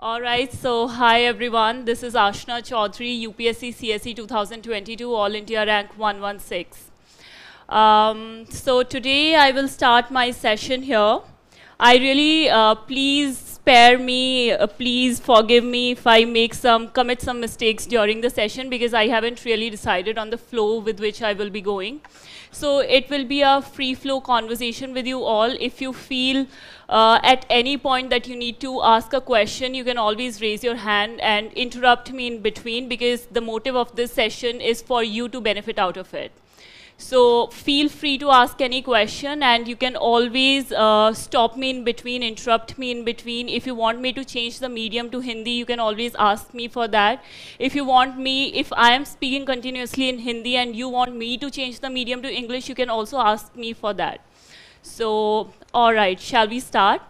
All right, so hi everyone. This is Aashna Chaudhary, UPSC CSE 2022 All India Rank 116. Um, so today I will start my session here. I really, uh, please spare me, uh, please forgive me if I make some, commit some mistakes during the session because I haven't really decided on the flow with which I will be going. So it will be a free flow conversation with you all. If you feel uh, at any point that you need to ask a question, you can always raise your hand and interrupt me in between because the motive of this session is for you to benefit out of it. So feel free to ask any question and you can always uh, stop me in between, interrupt me in between. If you want me to change the medium to Hindi, you can always ask me for that. If you want me, if I am speaking continuously in Hindi and you want me to change the medium to English, you can also ask me for that. So, all right, shall we start?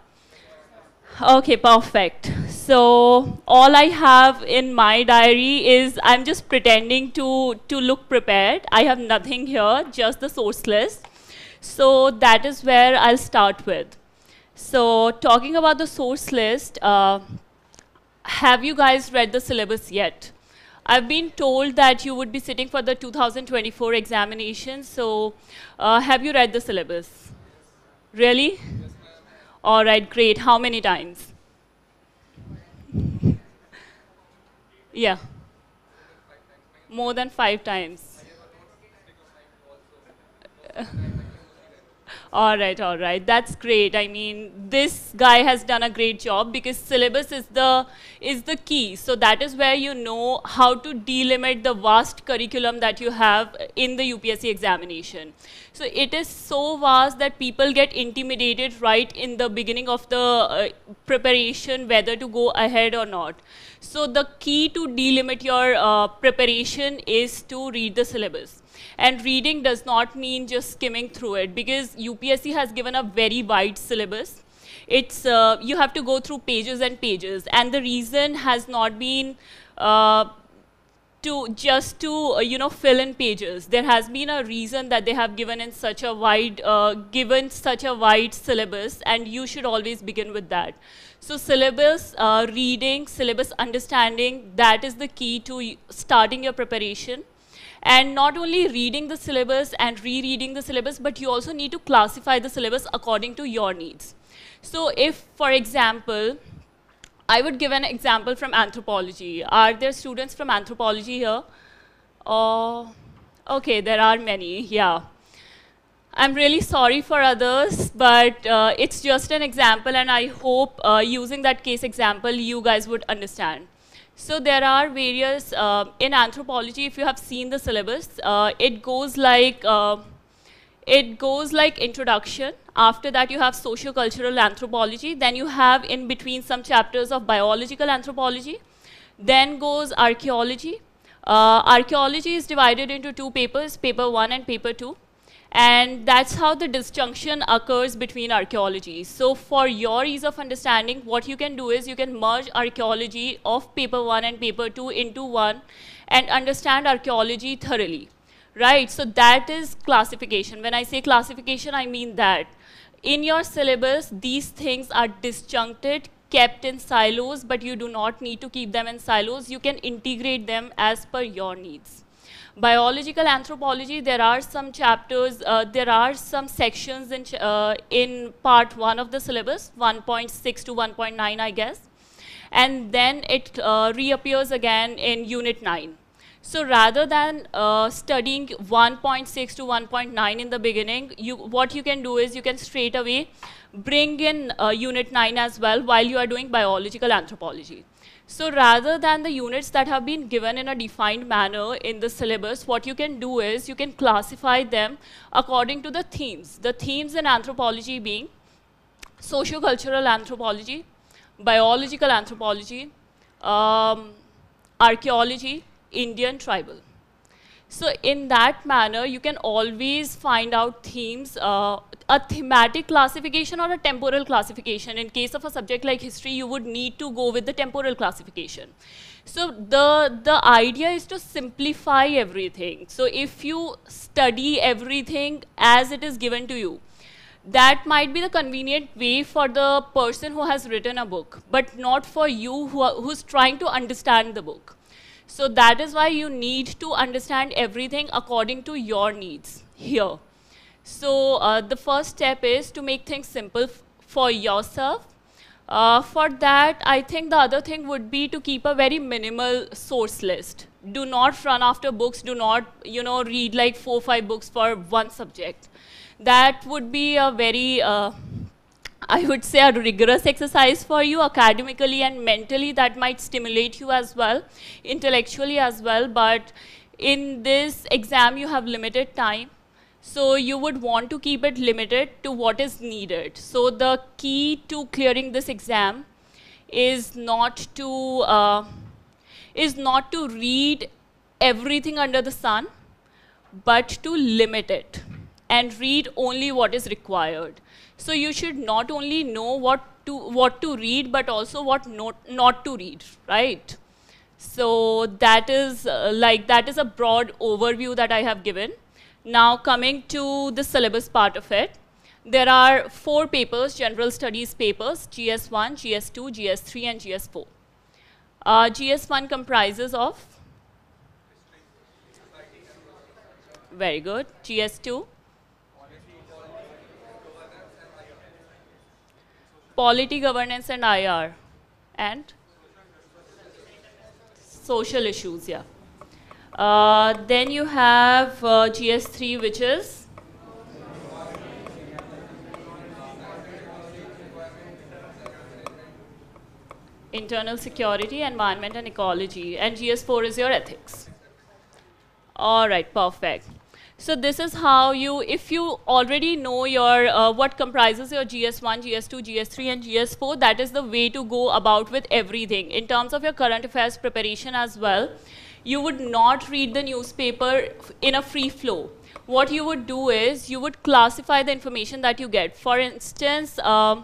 Okay, perfect. So all I have in my diary is I'm just pretending to, to look prepared. I have nothing here, just the source list. So that is where I'll start with. So talking about the source list, uh, have you guys read the syllabus yet? I've been told that you would be sitting for the 2024 examination. So uh, have you read the syllabus? Really? All right, great. How many times? Yeah. More than five times. all right, all right. That's great. I mean, this guy has done a great job because syllabus is the is the key. So that is where you know how to delimit the vast curriculum that you have in the UPSC examination. So it is so vast that people get intimidated right in the beginning of the uh, preparation whether to go ahead or not. So the key to delimit your uh, preparation is to read the syllabus. And reading does not mean just skimming through it because UPSC has given a very wide syllabus. It's, uh, you have to go through pages and pages. And the reason has not been uh, to just to uh, you know fill in pages there has been a reason that they have given in such a wide uh, given such a wide syllabus and you should always begin with that so syllabus uh, reading, syllabus understanding, that is the key to starting your preparation. And not only reading the syllabus and rereading the syllabus, but you also need to classify the syllabus according to your needs. So if, for example, I would give an example from anthropology. Are there students from anthropology here? Oh, okay, there are many, yeah. I'm really sorry for others, but uh, it's just an example, and I hope uh, using that case example, you guys would understand. So there are various, uh, in anthropology, if you have seen the syllabus, uh, it goes like, uh, it goes like introduction. After that, you have socio-cultural anthropology. Then you have in between some chapters of biological anthropology. Then goes archaeology. Uh, archaeology is divided into two papers, paper one and paper two. And that's how the disjunction occurs between archaeology. So for your ease of understanding, what you can do is you can merge archaeology of paper one and paper two into one and understand archaeology thoroughly. Right, so that is classification. When I say classification, I mean that. In your syllabus, these things are disjuncted, kept in silos, but you do not need to keep them in silos. You can integrate them as per your needs biological anthropology, there are some chapters, uh, there are some sections in, uh, in part one of the syllabus, 1.6 to 1.9, I guess. And then it uh, reappears again in unit 9. So rather than uh, studying 1.6 to 1.9 in the beginning, you, what you can do is you can straight away bring in uh, unit 9 as well while you are doing biological anthropology. So rather than the units that have been given in a defined manner in the syllabus, what you can do is you can classify them according to the themes. The themes in anthropology being sociocultural anthropology, biological anthropology, um, archaeology, Indian tribal. So in that manner, you can always find out themes, uh, a thematic classification or a temporal classification. In case of a subject like history, you would need to go with the temporal classification. So the, the idea is to simplify everything. So if you study everything as it is given to you, that might be the convenient way for the person who has written a book, but not for you who are, who's trying to understand the book. So that is why you need to understand everything according to your needs here. So uh, the first step is to make things simple for yourself. Uh, for that, I think the other thing would be to keep a very minimal source list. Do not run after books. Do not, you know, read like four, five books for one subject. That would be a very uh, I would say a rigorous exercise for you academically and mentally that might stimulate you as well, intellectually as well. But in this exam, you have limited time. So you would want to keep it limited to what is needed. So the key to clearing this exam is not to uh, is not to read everything under the sun, but to limit it and read only what is required. So you should not only know what to, what to read, but also what not, not to read, right? So that is uh, like, that is a broad overview that I have given. Now coming to the syllabus part of it, there are four papers, general studies papers, GS1, GS2, GS3, and GS4. Uh, GS1 comprises of? Very good. GS2? Polity, governance, and IR, and social issues, yeah. Uh, then you have uh, GS3, which is internal security, environment, and ecology. And GS4 is your ethics. All right, perfect. So this is how you, if you already know your, uh, what comprises your GS1, GS2, GS3 and GS4, that is the way to go about with everything. In terms of your current affairs preparation as well, you would not read the newspaper in a free flow. What you would do is, you would classify the information that you get. For instance, uh,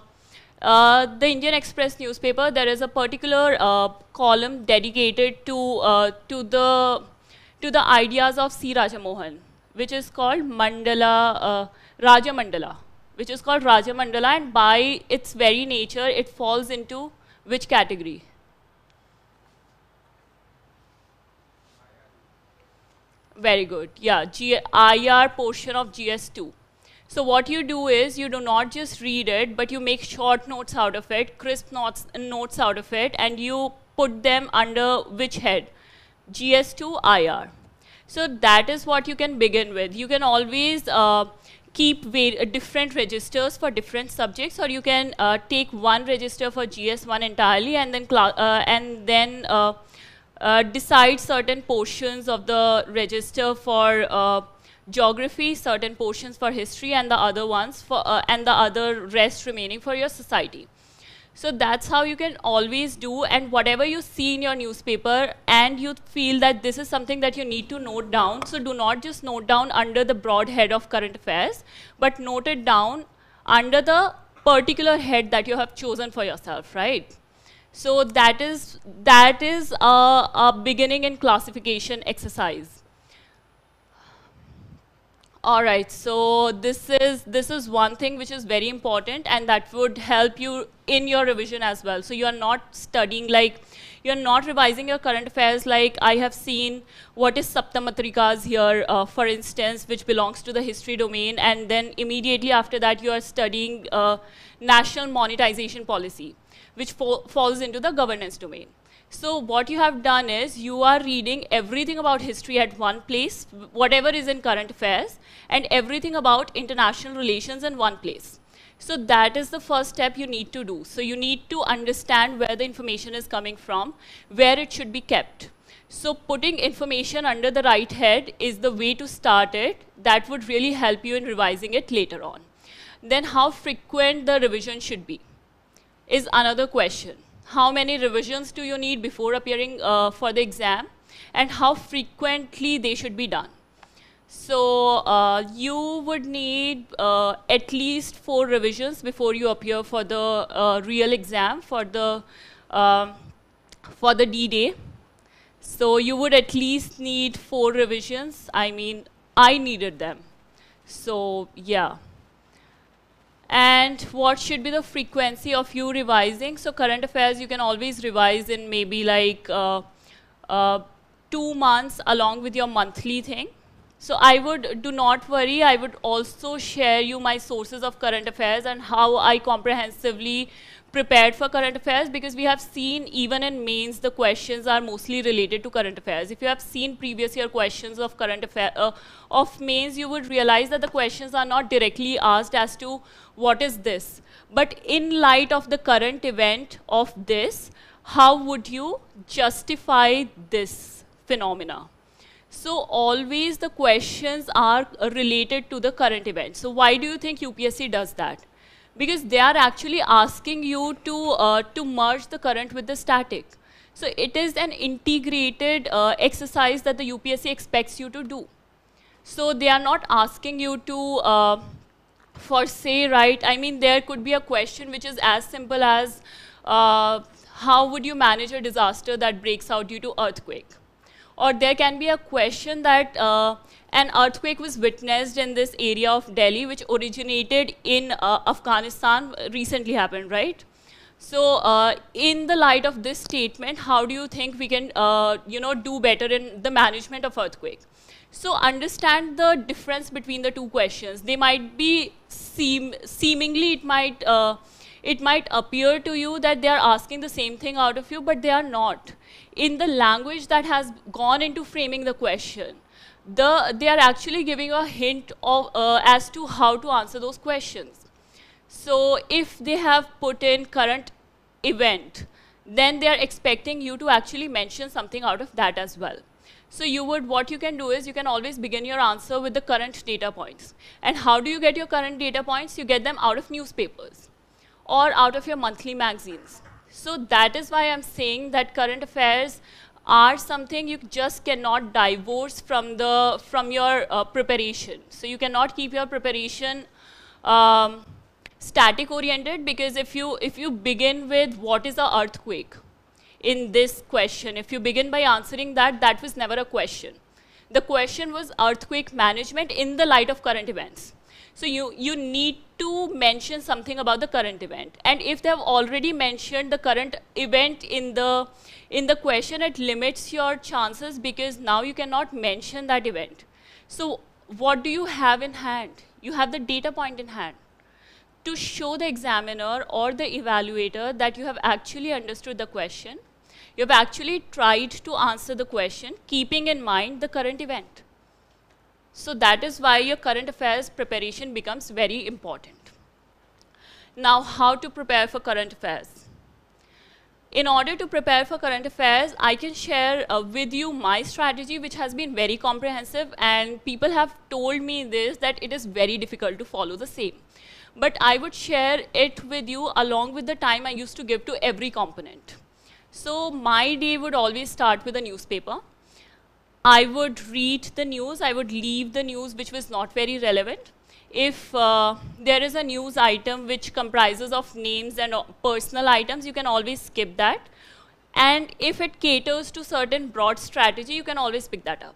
uh, the Indian Express newspaper, there is a particular uh, column dedicated to, uh, to, the, to the ideas of C. Raja Mohan which is called Mandala, uh, Raja Mandala, which is called Raja Mandala, and by its very nature, it falls into which category? Very good. Yeah, G IR portion of GS2. So what you do is you do not just read it, but you make short notes out of it, crisp notes, notes out of it, and you put them under which head? GS2 IR. So that is what you can begin with. You can always uh, keep uh, different registers for different subjects, or you can uh, take one register for GS1 entirely and then uh, and then uh, uh, decide certain portions of the register for geography, certain portions for history, and the other ones for and the other rest remaining for your society. So that's how you can always do and whatever you see in your newspaper and you feel that this is something that you need to note down. So do not just note down under the broad head of current affairs, but note it down under the particular head that you have chosen for yourself, right? So that is, that is a, a beginning and classification exercise. All right, so this is, this is one thing which is very important and that would help you in your revision as well. So you are not studying like, you're not revising your current affairs like I have seen what is Saptamatrikas here, uh, for instance, which belongs to the history domain and then immediately after that you are studying uh, national monetization policy, which falls into the governance domain. So what you have done is you are reading everything about history at one place, whatever is in current affairs, and everything about international relations in one place. So that is the first step you need to do. So you need to understand where the information is coming from, where it should be kept. So putting information under the right head is the way to start it. That would really help you in revising it later on. Then how frequent the revision should be is another question how many revisions do you need before appearing uh, for the exam? and how frequently they should be done. So uh, you would need uh, at least four revisions before you appear for the uh, real exam for the um, for the D-Day. So you would at least need four revisions. I mean, I needed them. So yeah. And what should be the frequency of you revising? So current affairs, you can always revise in maybe like uh, uh, two months along with your monthly thing. So I would, do not worry, I would also share you my sources of current affairs and how I comprehensively prepared for current affairs because we have seen even in mains the questions are mostly related to current affairs. If you have seen previous year questions of current affair uh, of mains, you would realize that the questions are not directly asked as to what is this. But in light of the current event of this, how would you justify this phenomena? So always the questions are related to the current event. So why do you think UPSC does that? Because they are actually asking you to, uh, to merge the current with the static. So it is an integrated uh, exercise that the UPSC expects you to do. So they are not asking you to, uh, for say, right, I mean, there could be a question which is as simple as, uh, how would you manage a disaster that breaks out due to earthquake? Or there can be a question that uh, an earthquake was witnessed in this area of Delhi, which originated in uh, Afghanistan, recently happened, right? So, uh, in the light of this statement, how do you think we can, uh, you know, do better in the management of earthquake? So, understand the difference between the two questions. They might be seem seemingly, it might uh, it might appear to you that they are asking the same thing out of you, but they are not. In the language that has gone into framing the question, the, they are actually giving a hint of, uh, as to how to answer those questions. So if they have put in current event, then they are expecting you to actually mention something out of that as well. So you would, what you can do is you can always begin your answer with the current data points. And how do you get your current data points? You get them out of newspapers or out of your monthly magazines. So that is why I'm saying that current affairs are something you just cannot divorce from the from your uh, preparation. So you cannot keep your preparation um, static oriented because if you if you begin with what is a earthquake in this question, if you begin by answering that, that was never a question. The question was earthquake management in the light of current events. So you, you need to mention something about the current event. And if they have already mentioned the current event in the, in the question, it limits your chances because now you cannot mention that event. So what do you have in hand? You have the data point in hand to show the examiner or the evaluator that you have actually understood the question. You have actually tried to answer the question, keeping in mind the current event. So that is why your current affairs preparation becomes very important. Now, how to prepare for current affairs? In order to prepare for current affairs, I can share uh, with you my strategy, which has been very comprehensive, and people have told me this, that it is very difficult to follow the same. But I would share it with you along with the time I used to give to every component. So my day would always start with a newspaper. I would read the news, I would leave the news which was not very relevant. If uh, there is a news item which comprises of names and uh, personal items, you can always skip that. And if it caters to certain broad strategy, you can always pick that up.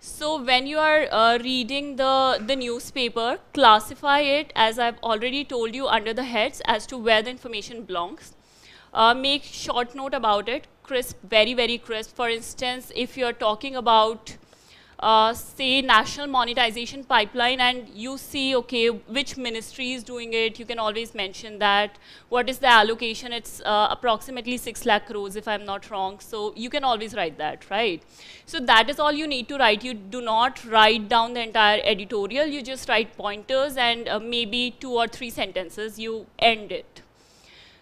So when you are uh, reading the, the newspaper, classify it, as I've already told you, under the heads as to where the information belongs. Uh, make short note about it, crisp, very, very crisp. For instance, if you're talking about, uh, say, national monetization pipeline and you see, okay, which ministry is doing it, you can always mention that. What is the allocation? It's uh, approximately 6 lakh crores, if I'm not wrong. So you can always write that, right? So that is all you need to write. You do not write down the entire editorial. You just write pointers and uh, maybe two or three sentences. You end it.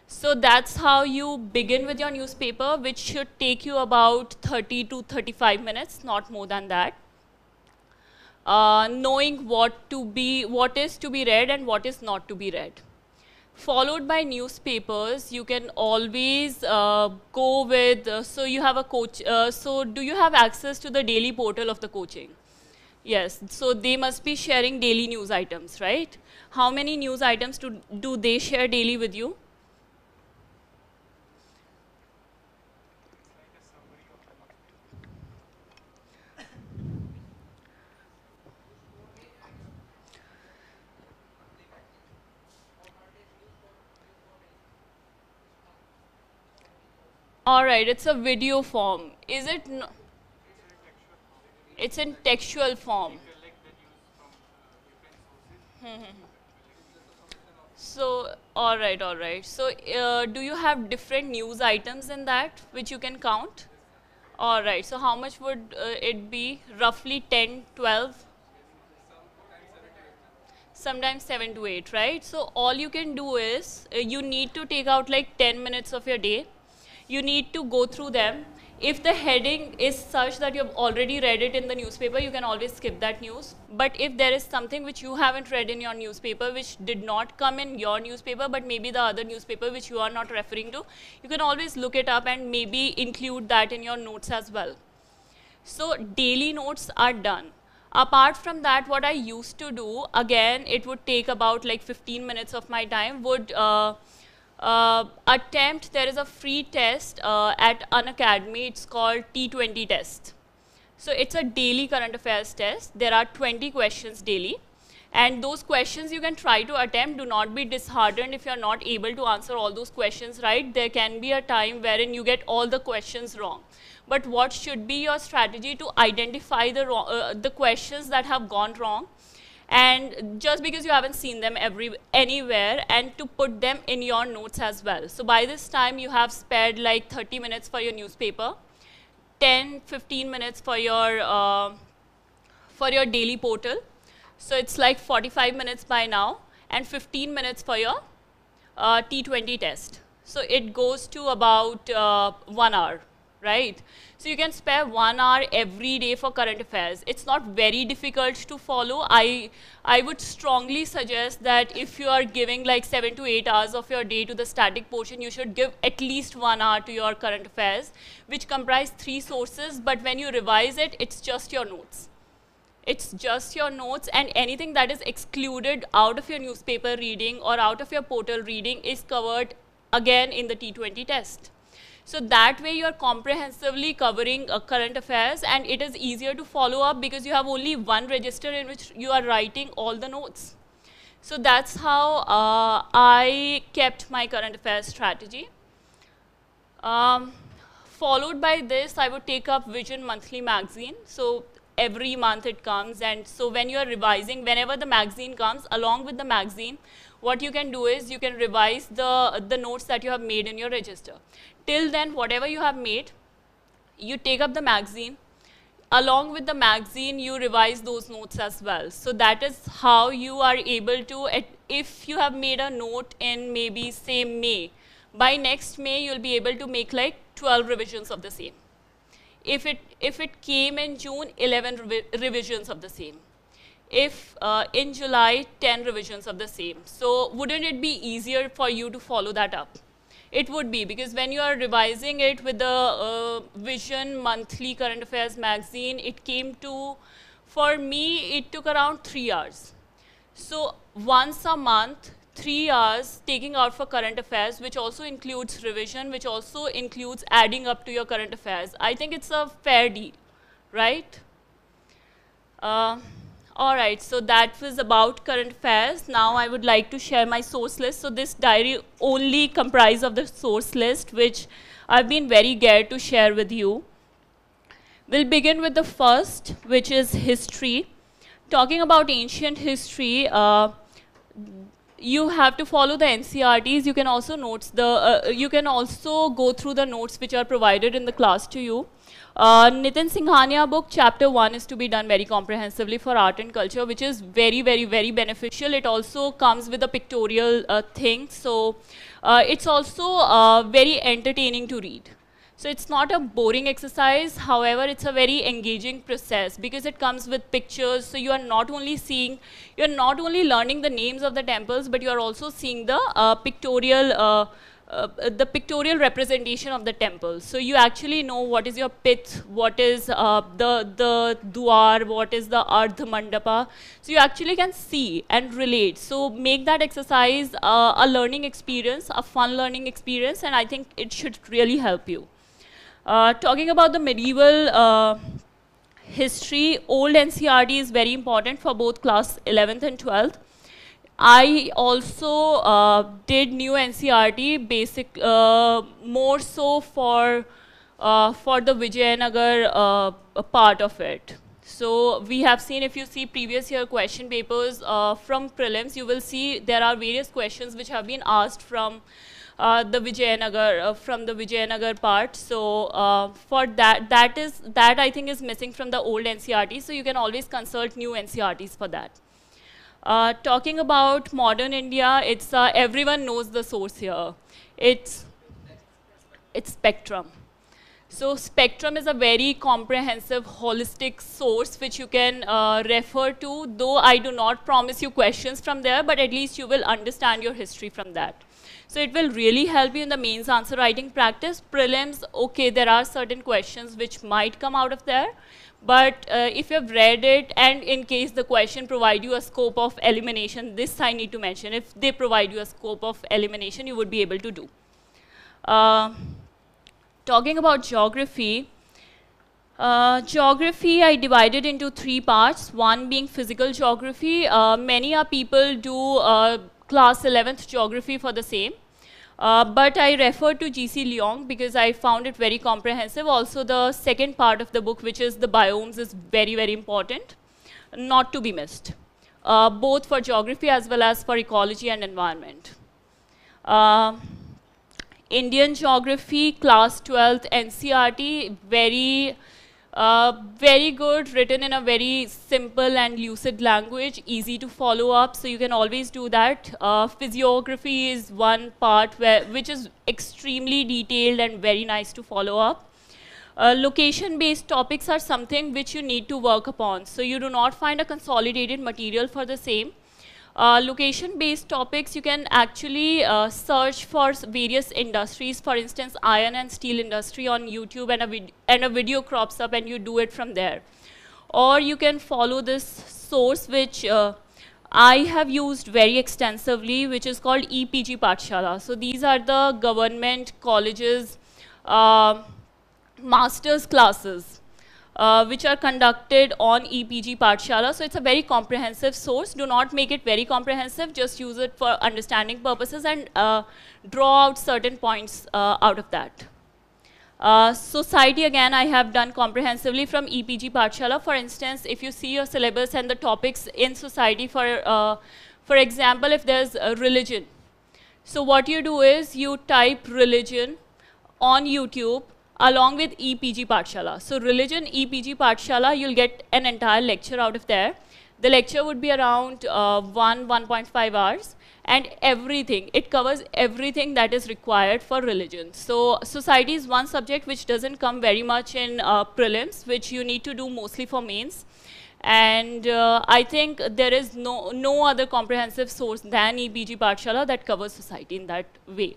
So that's how you begin with your newspaper, which should take you about 30 to 35 minutes, not more than that. Uh, knowing what to be, what is to be read and what is not to be read. followed by newspapers. You can always uh, go with, uh, so you have a coach, uh, so do you have access to the daily portal of the coaching? Yes, so they must be sharing daily news items, right? How many news items do, do they share daily with you? All right, it's a video form. Is it? No it's in textual form. so, all right, all right. So, uh, do you have different news items in that which you can count? All right. So, how much would uh, it be? Roughly 10, 12? Sometimes 7 to 8, right? So, all you can do is uh, you need to take out like 10 minutes of your day. You need to go through them if the heading is such that you've already read it in the newspaper, you can always skip that news. But if there is something which you haven't read in your newspaper, which did not come in your newspaper, but maybe the other newspaper which you are not referring to, you can always look it up and maybe include that in your notes as well. So daily notes are done. Apart from that, what I used to do, again, it would take about like 15 minutes of my time, would uh, uh, attempt, there is a free test uh, at Unacademy. It's called T20 test. So it's a daily current affairs test. There are 20 questions daily. And those questions you can try to attempt. Do not be disheartened if you're not able to answer all those questions right. There can be a time wherein you get all the questions wrong. But what should be your strategy to identify the, uh, the questions that have gone wrong and just because you haven't seen them every anywhere and to put them in your notes as well. So by this time you have spared like 30 minutes for your newspaper, 10, 15 minutes for your, uh, for your daily portal. So it's like 45 minutes by now and 15 minutes for your uh, T20 test. So it goes to about uh, one hour right? So you can spare one hour every day for current affairs. It's not very difficult to follow. I, I would strongly suggest that if you are giving like seven to eight hours of your day to the static portion, you should give at least one hour to your current affairs, which comprise three sources. But when you revise it, it's just your notes. It's just your notes and anything that is excluded out of your newspaper reading or out of your portal reading is covered again in the T20 test. So that way you are comprehensively covering uh, current affairs and it is easier to follow up because you have only one register in which you are writing all the notes. So that's how uh, I kept my current affairs strategy. Um, followed by this, I would take up Vision Monthly Magazine. So every month it comes and so when you are revising, whenever the magazine comes, along with the magazine, what you can do is you can revise the, the notes that you have made in your register. Till then, whatever you have made, you take up the magazine. Along with the magazine, you revise those notes as well. So that is how you are able to, if you have made a note in maybe say May, by next May, you'll be able to make like 12 revisions of the same. If it, if it came in June, 11 revi revisions of the same if uh, in July 10 revisions of the same. So wouldn't it be easier for you to follow that up? It would be because when you are revising it with the uh, Vision Monthly Current Affairs magazine, it came to, for me, it took around three hours. So once a month, three hours taking out for current affairs, which also includes revision, which also includes adding up to your current affairs. I think it's a fair deal, right? Uh, all right, so that was about current affairs. Now I would like to share my source list. So this diary only comprises of the source list, which I've been very geared to share with you. We'll begin with the first, which is history. Talking about ancient history, uh, you have to follow the NCERTs. You can also notes the uh, you can also go through the notes which are provided in the class to you. Uh, Nitin Singhania book, chapter 1 is to be done very comprehensively for art and culture, which is very, very, very beneficial. It also comes with a pictorial uh, thing. So uh, it's also uh, very entertaining to read. So it's not a boring exercise, however, it's a very engaging process because it comes with pictures. So you are not only seeing, you're not only learning the names of the temples, but you are also seeing the uh, pictorial uh, the pictorial representation of the temple. So you actually know what is your pith, what is uh, the, the duar, what is the ardha mandapa. So you actually can see and relate. So make that exercise uh, a learning experience, a fun learning experience, and I think it should really help you. Uh, talking about the medieval uh, history, old NCERT is very important for both class 11th and 12th. I also uh, did new NCERT basic uh, more so for uh, for the Vijayanagar uh, part of it. So we have seen if you see previous year question papers uh, from prelims, you will see there are various questions which have been asked from uh, the Vijayanagar from the Vijayanagar part. So for that, that is that I think is missing from the old NCERT. So you can always consult new NCERTs for that. Uh, talking about modern India, it's uh, everyone knows the source here. It's it's spectrum. So spectrum is a very comprehensive, holistic source which you can uh, refer to, though I do not promise you questions from there, but at least you will understand your history from that. So it will really help you in the mains answer writing practice. Prelims, okay, there are certain questions which might come out of there, but uh, if you have read it and in case the question provide you a scope of elimination, this I need to mention, if they provide you a scope of elimination, you would be able to do. Uh, talking about geography, uh, geography I divided into three parts, one being physical geography. Uh, many are people do uh, class 11th geography for the same. Uh, but I refer to G.C. Leong because I found it very comprehensive. Also, the second part of the book, which is the biomes, is very, very important, not to be missed, uh, both for geography as well as for ecology and environment. Uh, Indian geography, class 12th, NCERT, very very good, written in a very simple and lucid language, easy to follow up, so you can always do that. Uh, physiography is one part where, which is extremely detailed and very nice to follow up. Uh, Location-based topics are something which you need to work upon. So you do not find a consolidated material for the same. Uh, location-based topics, you can actually uh, search for various industries, for instance, iron and steel industry on YouTube and a, and a video crops up and you do it from there. Or you can follow this source which uh, I have used very extensively, which is called EPG Pathshala. So these are the government colleges uh, master's classes uh, which are conducted on EPG Pathshala. So it's a very comprehensive source. Do not make it very comprehensive. Just use it for understanding purposes and uh, draw out certain points uh, out of that. Uh, society, again, I have done comprehensively from EPG Pathshala. For instance, if you see your syllabus and the topics in society, for, uh, for example, if there's religion. So what you do is you type religion on YouTube along with EPG Pathshala. So religion, EPG Pathshala, you'll get an entire lecture out of there. The lecture would be around uh, 1, 1.5 hours and everything, it covers everything that is required for religion. So society is one subject which doesn't come very much in uh, prelims, which you need to do mostly for mains. And uh, I think there is no, no other comprehensive source than EPG Pathshala that covers society in that way.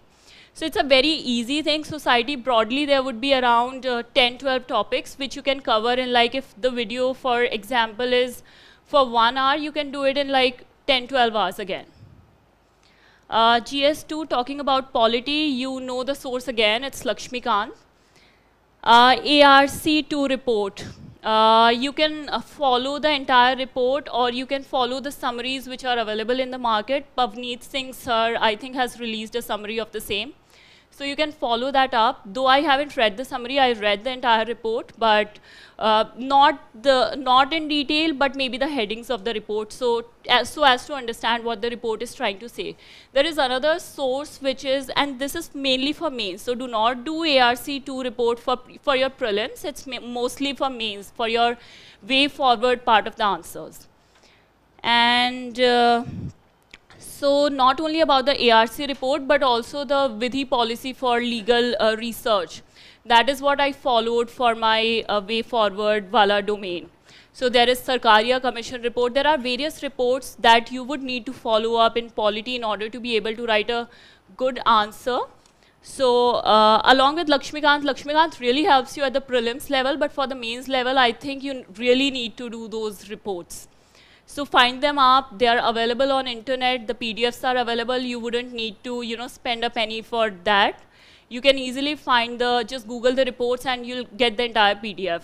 So it's a very easy thing. Society broadly, there would be around uh, 10, 12 topics which you can cover in like if the video, for example, is for one hour, you can do it in like 10, 12 hours again. Uh, GS2 talking about polity, you know the source again, it's Lakshmikant. Uh, ARC2 report. Uh, you can uh, follow the entire report or you can follow the summaries which are available in the market. Pavneet Singh sir, I think, has released a summary of the same. So you can follow that up. Though I haven't read the summary, I read the entire report, but uh, not the not in detail, but maybe the headings of the report. So as so as to understand what the report is trying to say. There is another source which is, and this is mainly for mains. So do not do ARC2 report for for your prelims. It's mostly for mains for your way forward part of the answers. And uh, so not only about the ARC report, but also the Vidhi policy for legal uh, research. That is what I followed for my uh, way forward Wala domain. So there is Sarkaria Commission report. There are various reports that you would need to follow up in polity in order to be able to write a good answer. So uh, along with Lakshmikant, Lakshmikant really helps you at the prelims level, but for the mains level, I think you really need to do those reports. So find them up. They are available on internet. The PDFs are available. You wouldn't need to, you know, spend a penny for that. You can easily find the, just Google the reports and you'll get the entire PDF.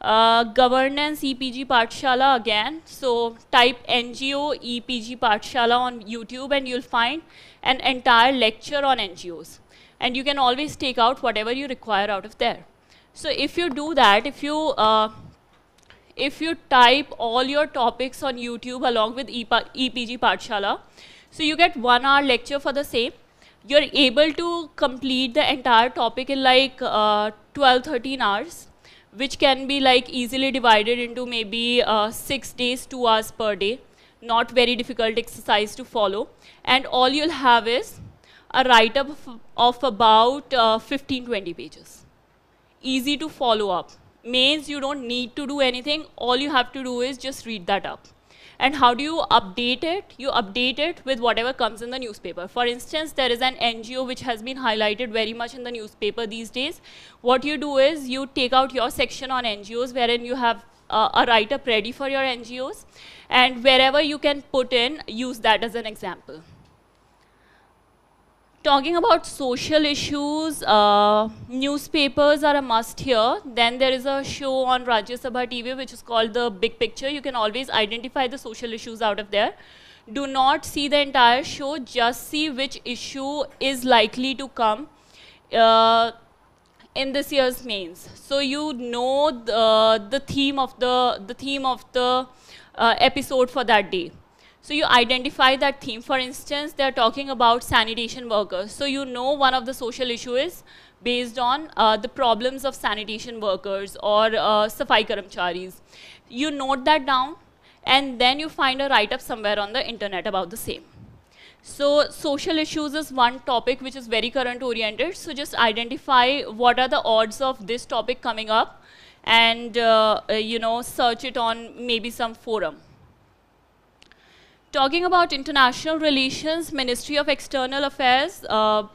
Uh, governance EPG Pathshala again. So type NGO EPG Pathshala on YouTube and you'll find an entire lecture on NGOs. And you can always take out whatever you require out of there. So if you do that, if you uh, if you type all your topics on YouTube along with EPG Pathshala, so you get one hour lecture for the same. You're able to complete the entire topic in like uh, 12, 13 hours, which can be like easily divided into maybe uh, six days, two hours per day. Not very difficult exercise to follow. And all you'll have is a write-up of, of, about uh, 15, 20 pages. Easy to follow up mains you don't need to do anything. All you have to do is just read that up. And how do you update it? You update it with whatever comes in the newspaper. For instance there is an ngo which has been highlighted very much in the newspaper these days. What you do is you take out your section on ngos wherein you have uh, a write-up ready for your ngos and wherever you can put in use that as an example talking about social issues, uh, newspapers are a must here. Then there is a show on Rajya Sabha TV which is called The Big Picture. You can always identify the social issues out of there. Do not see the entire show, just see which issue is likely to come uh, in this year's mains. So you know the, the theme of the, the theme of the uh, episode for that day. So you identify that theme. For instance, they're talking about sanitation workers. So you know one of the social issues based on uh, the problems of sanitation workers or uh, safai karamcharis. You note that down and then you find a write-up somewhere on the internet about the same. So social issues is one topic which is very current oriented. So just identify what are the odds of this topic coming up and uh you know search it on maybe some forum. Talking about international relations, Ministry of External Affairs, uh,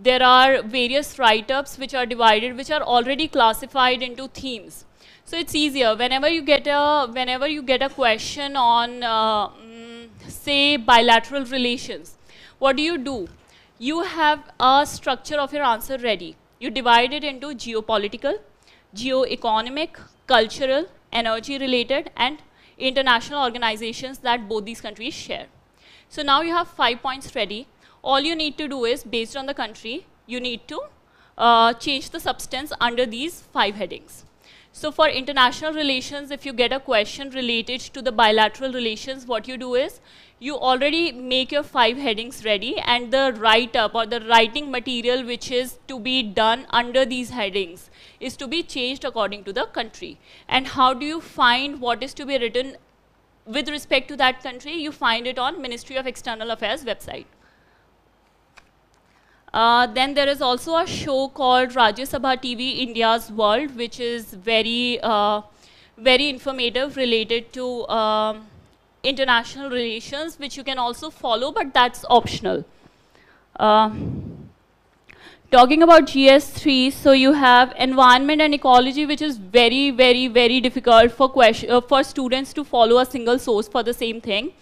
there are various write-ups which are divided, which are already classified into themes. So it's easier whenever you get a whenever you get a question on, uh, mm, say, bilateral relations. What do you do? You have a structure of your answer ready. You divide it into geopolitical, geo-economic, cultural, energy-related, and international organizations that both these countries share. So now you have five points ready. All you need to do is, based on the country, you need to uh, change the substance under these five headings. So for international relations, if you get a question related to the bilateral relations, what you do is you already make your five headings ready and the write-up or the writing material which is to be done under these headings is to be changed according to the country. And how do you find what is to be written with respect to that country? You find it on Ministry of External Affairs website. Uh, then there is also a show called Rajya Sabha TV India's World, which is very, uh, very informative related to um, international relations, which you can also follow, but that's optional. Uh, talking about GS3, so you have environment and ecology, which is very, very, very difficult for, uh, for students to follow a single source for the same thing.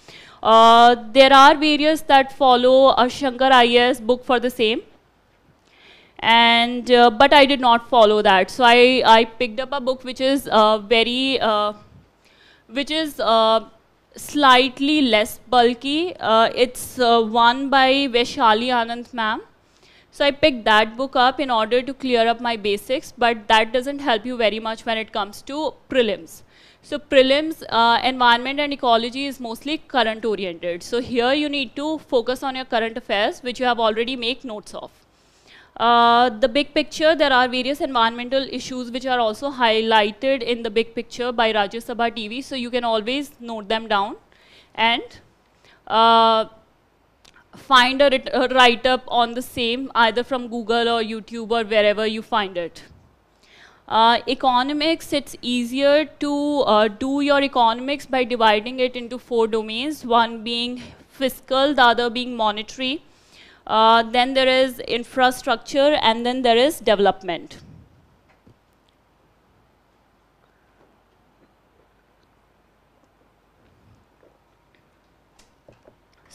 Uh, there are various that follow a Shankar book for the same. And, uh, but I did not follow that. So I, I picked up a book which is uh, very, uh, which is uh, slightly less bulky. it's one by Vaishali Anand ma'am. So I picked that book up in order to clear up my basics, but that doesn't help you very much when it comes to prelims. So prelims, uh, environment and ecology is mostly current oriented. So here you need to focus on your current affairs, which you have already make notes of. Uh, the big picture, there are various environmental issues which are also highlighted in the big picture by Rajya Sabha TV, so you can always note them down. And uh, find a, a write-up on the same either from Google or YouTube or wherever you find it. Uh, economics, it's easier to uh, do your economics by dividing it into four domains, one being fiscal, the other being monetary. Uh, then there is infrastructure, and then there is development.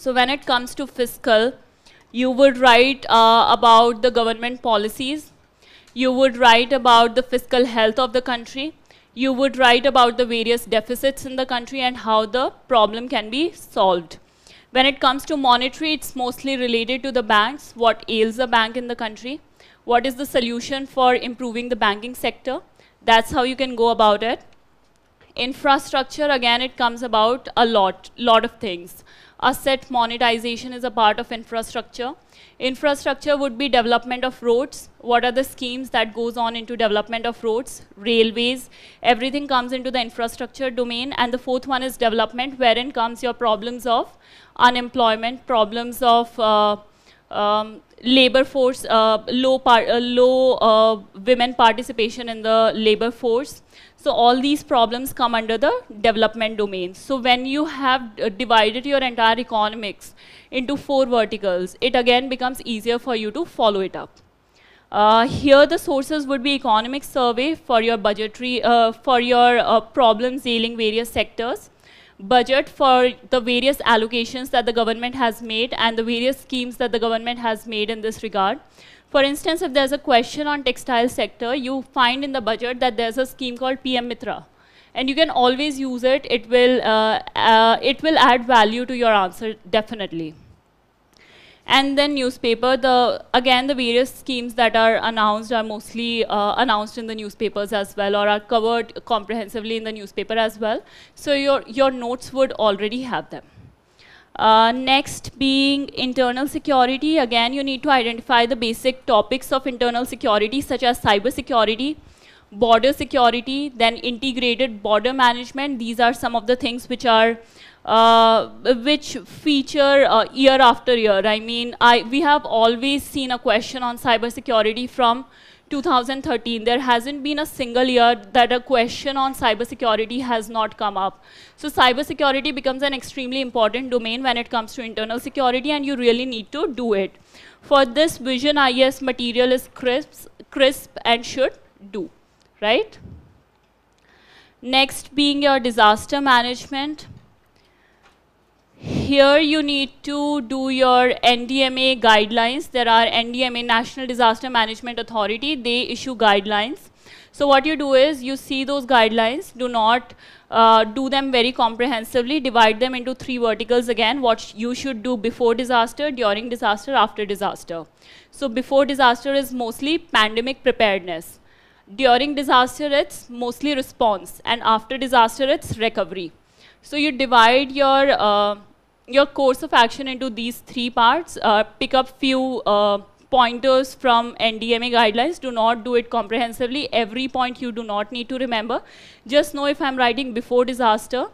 So when it comes to fiscal, you would write uh, about the government policies. You would write about the fiscal health of the country. You would write about the various deficits in the country and how the problem can be solved. When it comes to monetary, it's mostly related to the banks, what ails a bank in the country, what is the solution for improving the banking sector. That's how you can go about it. Infrastructure, again, it comes about a lot, lot of things asset monetization is a part of infrastructure. Infrastructure would be development of roads. What are the schemes that goes on into development of roads, railways, everything comes into the infrastructure domain. And the fourth one is development, wherein comes your problems of unemployment, problems of uh, um, labor force, uh, low, uh, low uh, women participation in the labor force, so all these problems come under the development domain. So when you have uh, divided your entire economics into four verticals, it again becomes easier for you to follow it up. Uh, here the sources would be economic survey for your budgetary, uh, for your uh, problems dealing various sectors, budget for the various allocations that the government has made and the various schemes that the government has made in this regard. For instance, if there's a question on textile sector, you find in the budget that there's a scheme called PM Mitra. And you can always use it. It will, uh, uh, it will add value to your answer, definitely. And then newspaper, the again, the various schemes that are announced are mostly uh, announced in the newspapers as well or are covered comprehensively in the newspaper as well. So your, your notes would already have them. Uh, next being internal security. Again, you need to identify the basic topics of internal security such as cyber security, border security, then integrated border management. These are some of the things which are uh, which feature uh, year after year. I mean, I, we have always seen a question on cyber security from 2013, there hasn't been a single year that a question on cybersecurity has not come up. So cybersecurity becomes an extremely important domain when it comes to internal security and you really need to do it. For this Vision IAS material is crisp, crisp and should do, right? Next being your disaster management here you need to do your NDMA guidelines. There are NDMA, National Disaster Management Authority, they issue guidelines. So what you do is you see those guidelines, do not uh, do them very comprehensively, divide them into three verticals again, what you should do before disaster, during disaster, after disaster. So before disaster is mostly pandemic preparedness. During disaster, it's mostly response. And after disaster, it's recovery. So you divide your uh, your course of action into these three parts. Uh, pick up few uh, pointers from NDMA guidelines. Do not do it comprehensively. Every point you do not need to remember. Just know if I'm writing before disaster.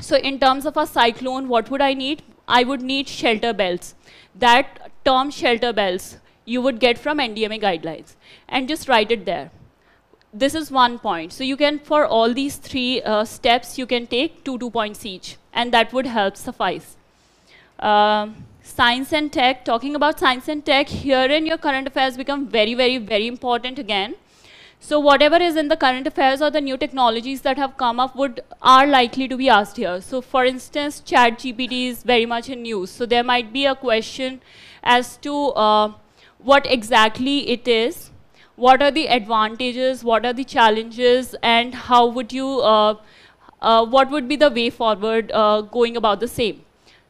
So in terms of a cyclone, what would I need? I would need shelter belts. That term shelter belts you would get from NDMA guidelines. And just write it there. This is one point. So you can, for all these three uh, steps, you can take two, two points each and that would help suffice. Uh, science and tech, talking about science and tech, here in your current affairs become very, very, very important again. So whatever is in the current affairs or the new technologies that have come up would are likely to be asked here. So for instance, chat GPT is very much in news. So there might be a question as to uh, what exactly it is, what are the advantages, what are the challenges, and how would you uh, what would be the way forward uh, going about the same.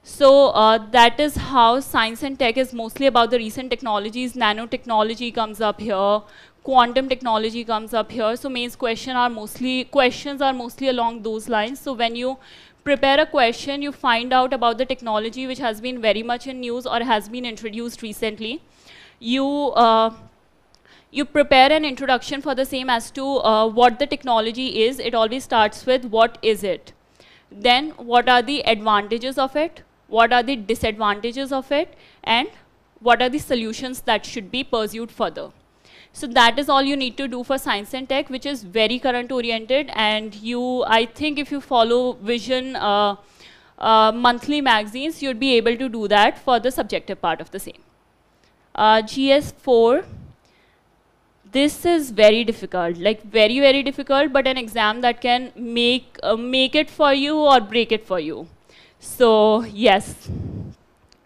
So uh, that is how science and tech is mostly about the recent technologies. Nanotechnology comes up here. Quantum technology comes up here. So main question are mostly questions are mostly along those lines. So when you prepare a question, you find out about the technology which has been very much in news or has been introduced recently. You uh, you prepare an introduction for the same as to uh, what the technology is. It always starts with what is it. Then what are the advantages of it? what are the disadvantages of it, and what are the solutions that should be pursued further. So that is all you need to do for science and tech, which is very current oriented. And you, I think if you follow Vision uh, uh, monthly magazines, you'd be able to do that for the subjective part of the same. Uh, GS4, this is very difficult, like very, very difficult, but an exam that can make, uh, make it for you or break it for you. So yes.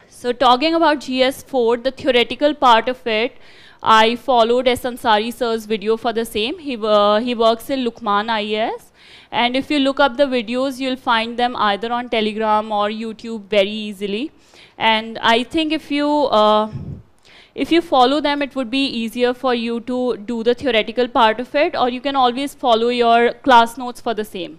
So talking about GS4, the theoretical part of it, I followed S. Ansari sir's video for the same. He, uh, he works in Lukmaan IAS. And if you look up the videos, you'll find them either on Telegram or YouTube very easily. And I think if you, uh, if you follow them, it would be easier for you to do the theoretical part of it, or you can always follow your class notes for the same.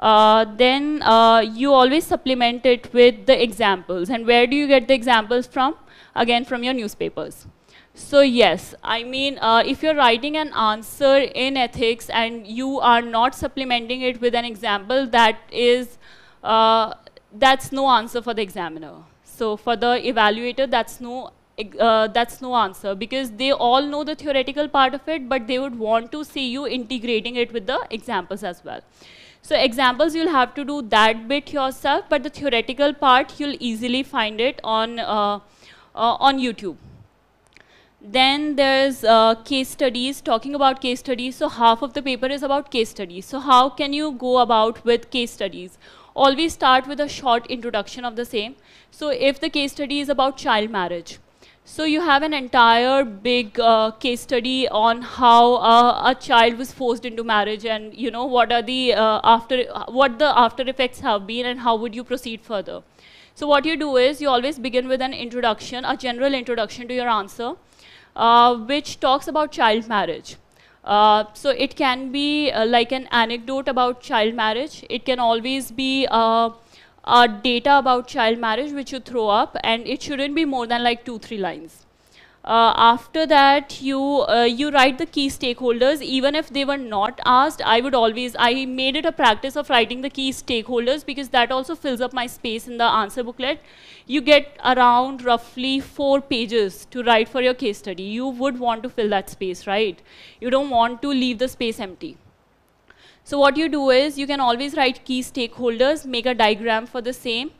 Uh, then uh, you always supplement it with the examples. And where do you get the examples from? Again, from your newspapers. So yes, I mean, uh, if you're writing an answer in ethics and you are not supplementing it with an example, that is, uh, that's no answer for the examiner. So for the evaluator, that's no, uh, that's no answer because they all know the theoretical part of it, but they would want to see you integrating it with the examples as well. So examples, you'll have to do that bit yourself, but the theoretical part, you'll easily find it on, uh, uh, on YouTube. Then there's uh, case studies, talking about case studies. So half of the paper is about case studies. So how can you go about with case studies? Always start with a short introduction of the same. So if the case study is about child marriage, so you have an entire big uh, case study on how uh, a child was forced into marriage and you know what are the uh, after what the after effects have been and how would you proceed further. So what you do is you always begin with an introduction, a general introduction to your answer uh, which talks about child marriage. Uh, so it can be uh, like an anecdote about child marriage. It can always be uh, data about child marriage which you throw up and it shouldn't be more than like two, three lines. Uh, after that, you uh, you write the key stakeholders. Even if they were not asked, I would always I made it a practice of writing the key stakeholders because that also fills up my space in the answer booklet. You get around roughly four pages to write for your case study. You would want to fill that space, right? You don't want to leave the space empty. So what you do is you can always write key stakeholders, make a diagram for the same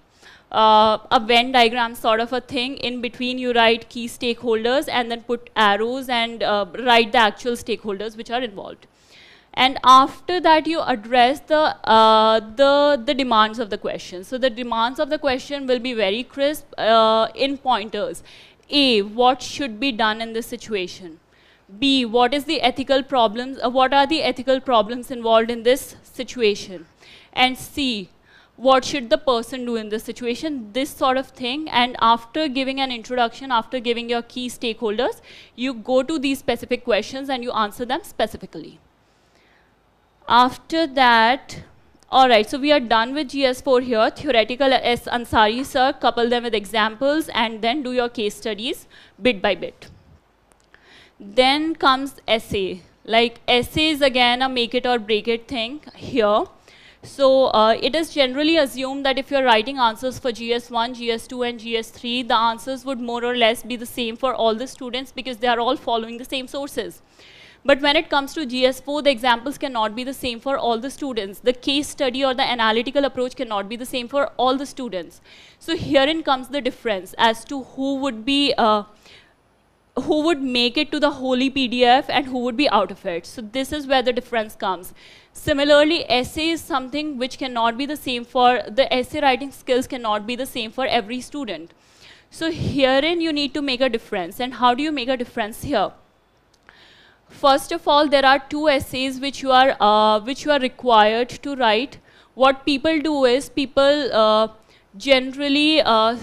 uh, a Venn diagram sort of a thing. In between, you write key stakeholders and then put arrows and uh, write the actual stakeholders which are involved. And after that, you address the, uh, the, the demands of the question. So the demands of the question will be very crisp uh, in pointers. A, what should be done in this situation? B, what is the ethical problems, uh, what are the ethical problems involved in this situation? And C, what should the person do in this situation, this sort of thing. And after giving an introduction, after giving your key stakeholders, you go to these specific questions and you answer them specifically. After that, all right, so we are done with GS4 here. Theoretical S. Ansari sir, couple them with examples and then do your case studies bit by bit. Then comes essay. Like essay is again a make it or break it thing here. So uh, it is generally assumed that if you're writing answers for GS1, GS2 and GS3, the answers would more or less be the same for all the students because they are all following the same sources. But when it comes to GS4, the examples cannot be the same for all the students. The case study or the analytical approach cannot be the same for all the students. So herein comes the difference as to who would be uh, who would make it to the holy PDF and who would be out of it. So this is where the difference comes. Similarly, essay is something which cannot be the same for, the essay writing skills cannot be the same for every student. So herein you need to make a difference. And how do you make a difference here? First of all, there are two essays which you are, uh, which you are required to write. What people do is people uh, generally uh,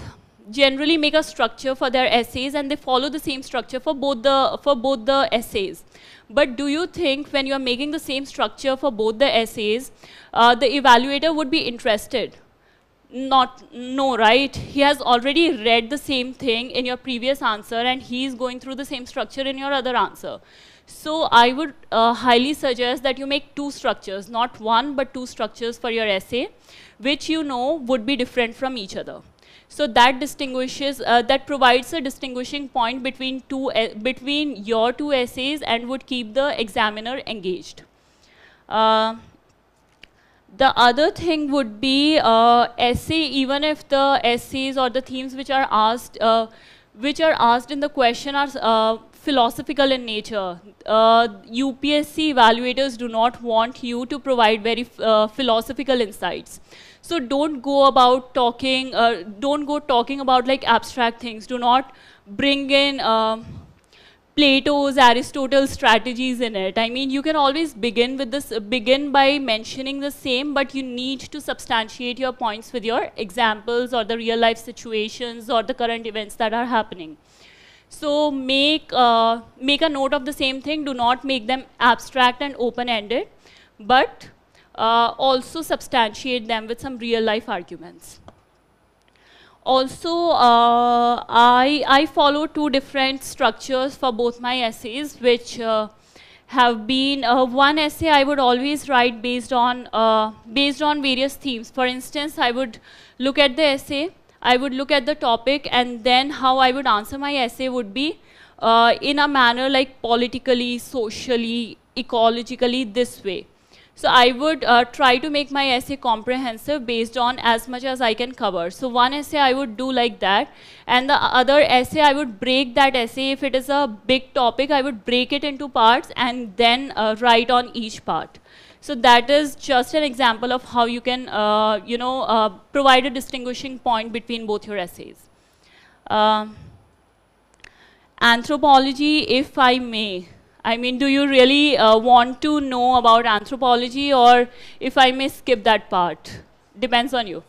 generally make a structure for their essays and they follow the same structure for both the, for both the essays. But do you think when you're making the same structure for both the essays, uh, the evaluator would be interested? Not, no, right? He has already read the same thing in your previous answer and he is going through the same structure in your other answer. So I would uh, highly suggest that you make two structures, not one, but two structures for your essay, which you know would be different from each other. So that distinguishes, uh, that provides a distinguishing point between, two, uh, between your two essays and would keep the examiner engaged. Uh, the other thing would be uh, essay, even if the essays or the themes which are asked, uh, which are asked in the question are uh, philosophical in nature. UPSC evaluators do not want you to provide very philosophical insights. So don't go about talking, uh, don't go talking about like abstract things. Do not bring in uh, Plato's, Aristotle's strategies in it. I mean, you can always begin with this, uh, begin by mentioning the same, but you need to substantiate your points with your examples or the real life situations or the current events that are happening. So make, uh, make a note of the same thing. Do not make them abstract and open-ended, but uh, also substantiate them with some real life arguments. Also, uh, I, I follow two different structures for both my essays, which uh, have been uh, one essay I would always write based on, uh, based on various themes. For instance, I would look at the essay, I would look at the topic, and then how I would answer my essay would be uh, in a manner like politically, socially, ecologically, this way. So I would uh, try to make my essay comprehensive based on as much as I can cover. So one essay I would do like that, and the other essay I would break that essay. If it is a big topic, I would break it into parts and then uh, write on each part. So that is just an example of how you can, uh, you know, uh, provide a distinguishing point between both your essays. Um, anthropology, if I may. I mean, do you really uh, want to know about anthropology or if I may skip that part? Depends on you.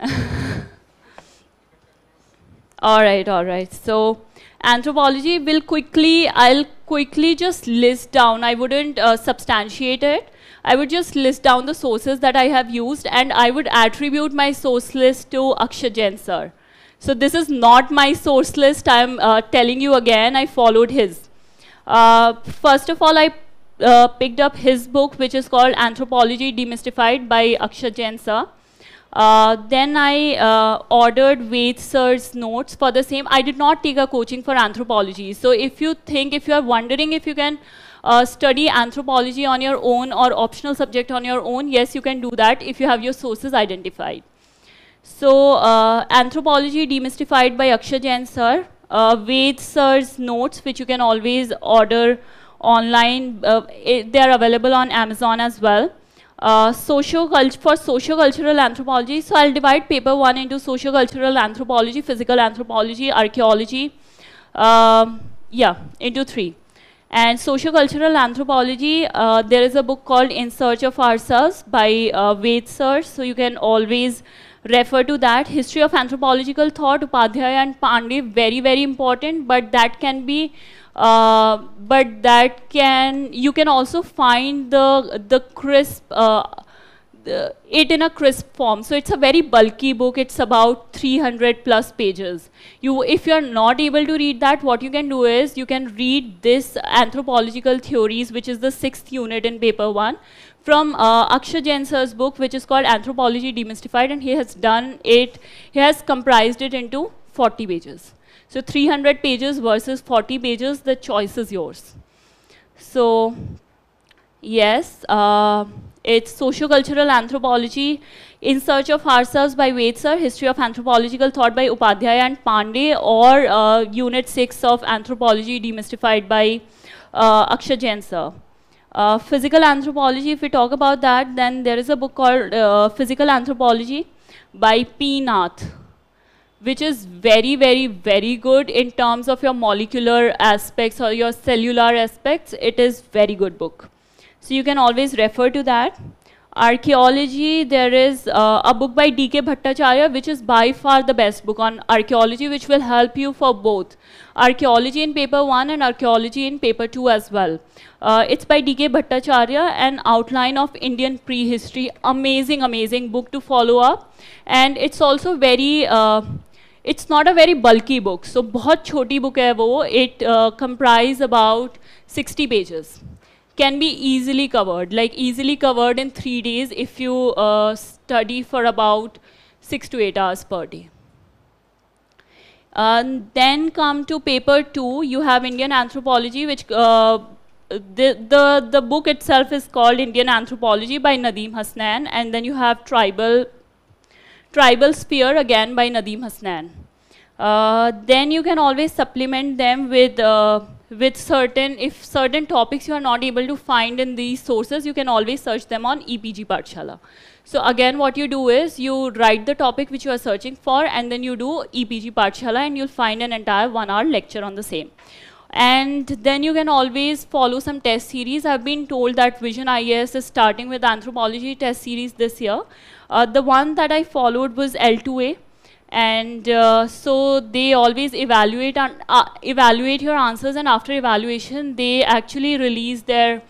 all right, all right. So anthropology will quickly, I'll quickly just list down. I wouldn't uh, substantiate it. I would just list down the sources that I have used and I would attribute my source list to Akshay Jain sir. So this is not my source list. I'm uh, telling you again, I followed his. Uh, first of all, I uh, picked up his book, which is called Anthropology Demystified by Akshay Jain sir. Uh, then I uh, ordered Ved sir's notes for the same. I did not take a coaching for anthropology. So if you think, if you are wondering if you can uh, study anthropology on your own or optional subject on your own, yes, you can do that if you have your sources identified. So, uh, Anthropology Demystified by Akshay Jain sir. Uh, Ved sir's notes, which you can always order online. Uh, it, they are available on Amazon as well. Uh, socio for socio-cultural anthropology, so I'll divide paper one into socio-cultural anthropology, physical anthropology, archaeology, um, yeah, into three. And socio-cultural anthropology, uh, there is a book called In Search of Ourselves by uh, Ved sir, so you can always refer to that. History of anthropological thought, Upadhyaya and Pandey, very, very important, but that can be, uh, but that can, you can also find the, the crisp, uh, the, it in a crisp form. So it's a very bulky book. It's about 300 plus pages. You, if you're not able to read that, what you can do is you can read this anthropological theories, which is the sixth unit in paper one from uh, Akshay Jain sir's book, which is called Anthropology Demystified, and he has done it, he has comprised it into 40 pages. So 300 pages versus 40 pages, the choice is yours. So, yes, uh, it's Sociocultural Anthropology in Search of Ourselves by Ved sir, History of Anthropological Thought by Upadhyaya and Pandey, or uh, Unit 6 of Anthropology Demystified by uh, Akshay Jain sir. Uh, physical anthropology, if we talk about that, then there is a book called uh, Physical Anthropology by P. Nath, which is very, very, very good in terms of your molecular aspects or your cellular aspects. It is very good book. So you can always refer to that archaeology there is uh, a book by dk bhattacharya which is by far the best book on archaeology which will help you for both archaeology in paper 1 and archaeology in paper 2 as well. Uh, it's by dk bhattacharya an outline of indian prehistory. Amazing amazing book to follow up. And it's also very uh, it's not a very bulky book. So bahut choti book hai wo it uh, comprise about 60 pages. Can be easily covered, like easily covered in three days if you uh, study for about six to eight hours per day. Uh, then come to paper two, you have Indian anthropology, which uh, the, the, the book itself is called Indian Anthropology by Nadeem Hasnain, and then you have Tribal, Tribal Sphere again by Nadeem Hasnain. Uh, then you can always supplement them with, uh, with certain, if certain topics you are not able to find in these sources, you can always search them on EPG Pathshala. So again, what you do is you write the topic which you are searching for, and then you do EPG Pathshala, and you'll find an entire one hour lecture on the same. And then you can always follow some test series. I've been told that Vision IAS is starting with anthropology test series this year. Uh, the one that I followed was L2A. And uh, so they always evaluate, uh, evaluate your answers and after evaluation, they actually release their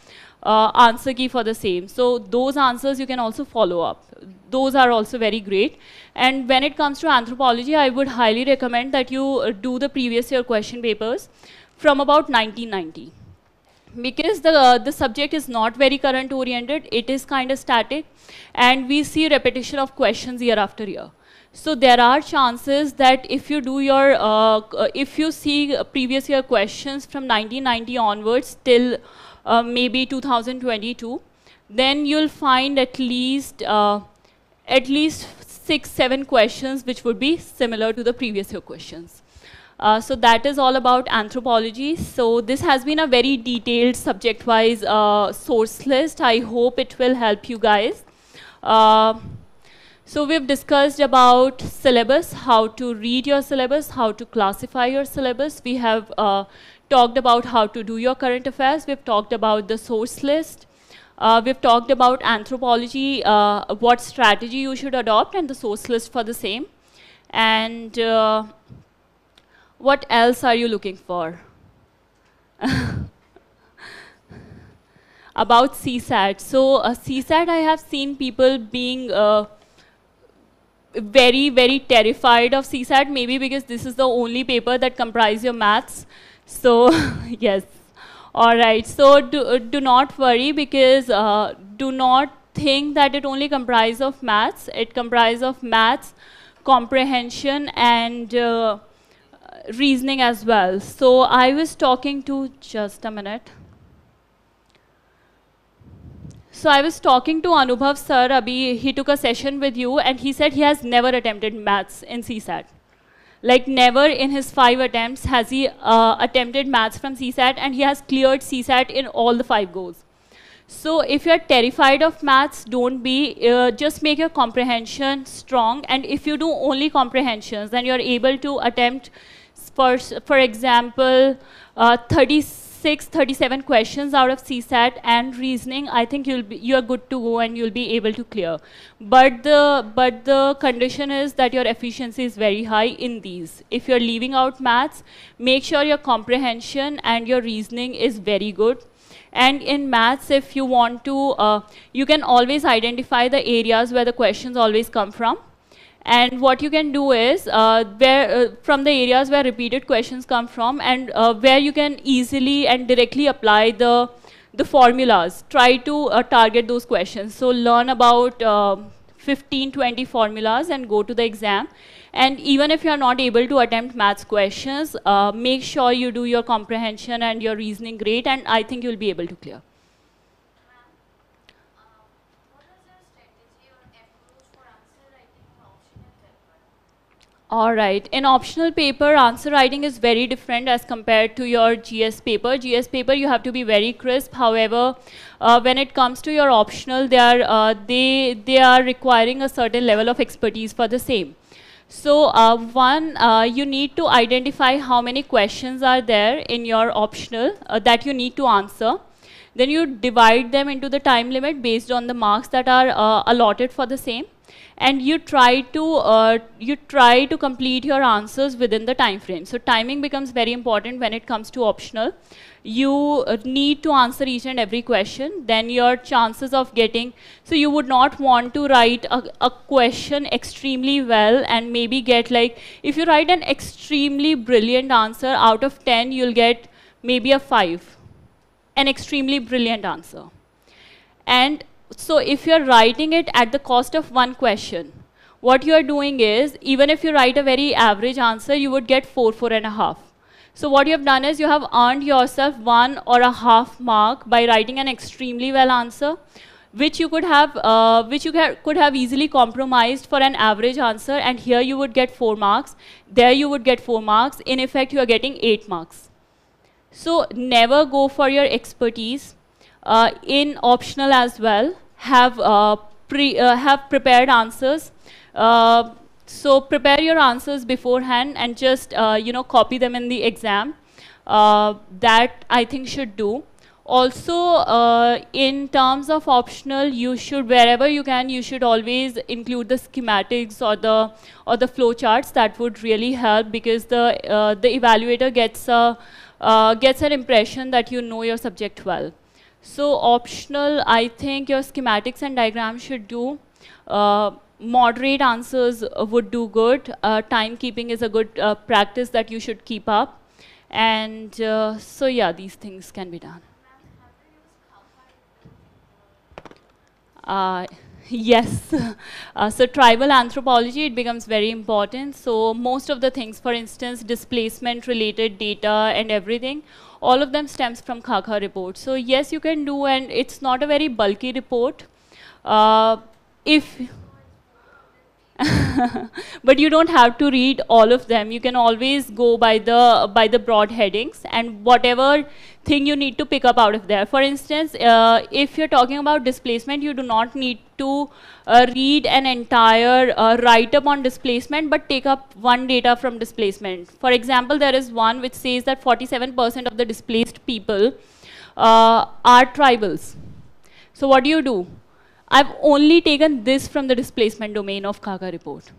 uh, answer key for the same. So those answers you can also follow up. Those are also very great. And when it comes to anthropology, I would highly recommend that you uh, do the previous year question papers from about 1990 because the, uh, the subject is not very current oriented, it is kind of static, and we see repetition of questions year after year. So there are chances that if you do your, uh, uh if you see previous year questions from 1990 onwards till uh, maybe 2022, then you'll find at least, uh, at least six, seven questions which would be similar to the previous year questions. Uh, so that is all about anthropology. So this has been a very detailed subject-wise uh, source list. I hope it will help you guys. Uh, so we've discussed about syllabus, how to read your syllabus, how to classify your syllabus. We have uh, talked about how to do your current affairs. We've talked about the source list. Uh, we've talked about anthropology, uh, what strategy you should adopt, and the source list for the same. And what else are you looking for? About CSAT. So uh, CSAT, I have seen people being uh, very, very terrified of CSAT, maybe because this is the only paper that comprises your maths. So yes. All right. So do, do not worry because uh, do not think that it only comprises of maths. It comprises of maths, comprehension, and uh, reasoning as well. So I was talking to, just a minute. So I was talking to Anubhav sir, Abhi, he took a session with you and he said he has never attempted maths in CSAT. Like never in his five attempts has he uh, attempted maths from CSAT and he has cleared CSAT in all the five goes. So if you're terrified of maths, don't be. Uh, just make your comprehension strong. And if you do only comprehensions, then you're able to attempt for, for example, uh, 36, 37 questions out of CSAT and reasoning, I think you'll be, you're good to go and you'll be able to clear. But the, but the condition is that your efficiency is very high in these. If you're leaving out maths, make sure your comprehension and your reasoning is very good. And in maths, if you want to, uh, you can always identify the areas where the questions always come from. And what you can do is, uh, where, uh, from the areas where repeated questions come from and uh, where you can easily and directly apply the, the formulas, try to uh, target those questions. So learn about uh, 15, 20 formulas and go to the exam. And even if you're not able to attempt maths questions, uh, make sure you do your comprehension and your reasoning great, and I think you'll be able to clear. All right. In optional paper, answer writing is very different as compared to your GS paper. GS paper, you have to be very crisp. However, uh, when it comes to your optional, they are, uh, they, they are requiring a certain level of expertise for the same. So uh, one, uh, you need to identify how many questions are there in your optional uh, that you need to answer. Then you divide them into the time limit based on the marks that are uh, allotted for the same and you try to uh, you try to complete your answers within the time frame. So timing becomes very important when it comes to optional. You uh, need to answer each and every question. Then your chances of getting so you would not want to write a, a question extremely well and maybe get like if you write an extremely brilliant answer out of 10 you'll get maybe a 5 an extremely brilliant answer and so if you're writing it at the cost of one question, what you're doing is, even if you write a very average answer, you would get four, four and a half. So what you have done is you have earned yourself one or a half mark by writing an extremely well answer, which you could have, uh, which you could have easily compromised for an average answer, and here you would get four marks. There you would get four marks. In effect, you are getting eight marks. So never go for your expertise in optional as well, have, uh, pre, uh, have prepared answers. so prepare your answers beforehand and just, you know, copy them in the exam. that I think should do. Also, uh, in terms of optional, you should, wherever you can, you should always include the schematics or the, or the flow charts. That would really help because the, uh, the evaluator gets, a, uh, gets an impression that you know your subject well. So optional, I think your schematics and diagrams should do. Uh, moderate answers would do good. Uh, timekeeping is a good uh, practice that you should keep up. And uh, so yeah, these things can be done. Uh, yes. Uh, so tribal anthropology, it becomes very important. So most of the things, for instance, displacement related data and everything, all of them stems from Xaxa report. So yes, you can do, and it's not a very bulky report. Uh, if but you don't have to read all of them. You can always go by the by the broad headings and whatever thing you need to pick up out of there. For instance, uh, if you're talking about displacement, you do not need to uh, read an entire uh, write-up on displacement, but take up one data from displacement. For example, there is one which says that 47% of the displaced people uh, are tribals. So what do you do? I've only taken this from the displacement domain of Xaxa report.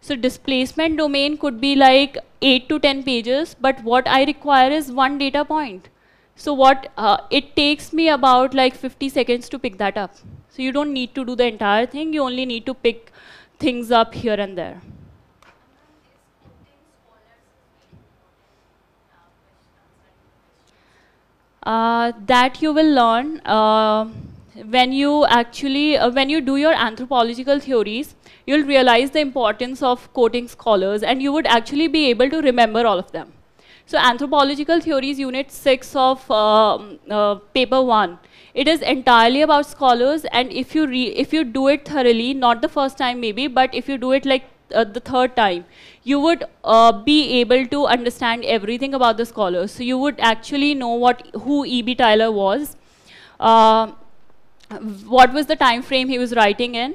So displacement domain could be like 8 to 10 pages, but what I require is one data point. So what, uh, it takes me about like 50 seconds to pick that up. So you don't need to do the entire thing, you only need to pick things up here and there. Uh, that you will learn. Uh, when you actually, uh, when you do your anthropological theories, you'll realize the importance of quoting scholars and you would actually be able to remember all of them. So anthropological theories unit 6 of um, uh, paper 1. It is entirely about scholars and if you, if you do it thoroughly, not the first time maybe, but if you do it like uh, the third time, you would uh, be able to understand everything about the scholars. So you would actually know what who E.B. Tylor was. Uh, what was the time frame he was writing in,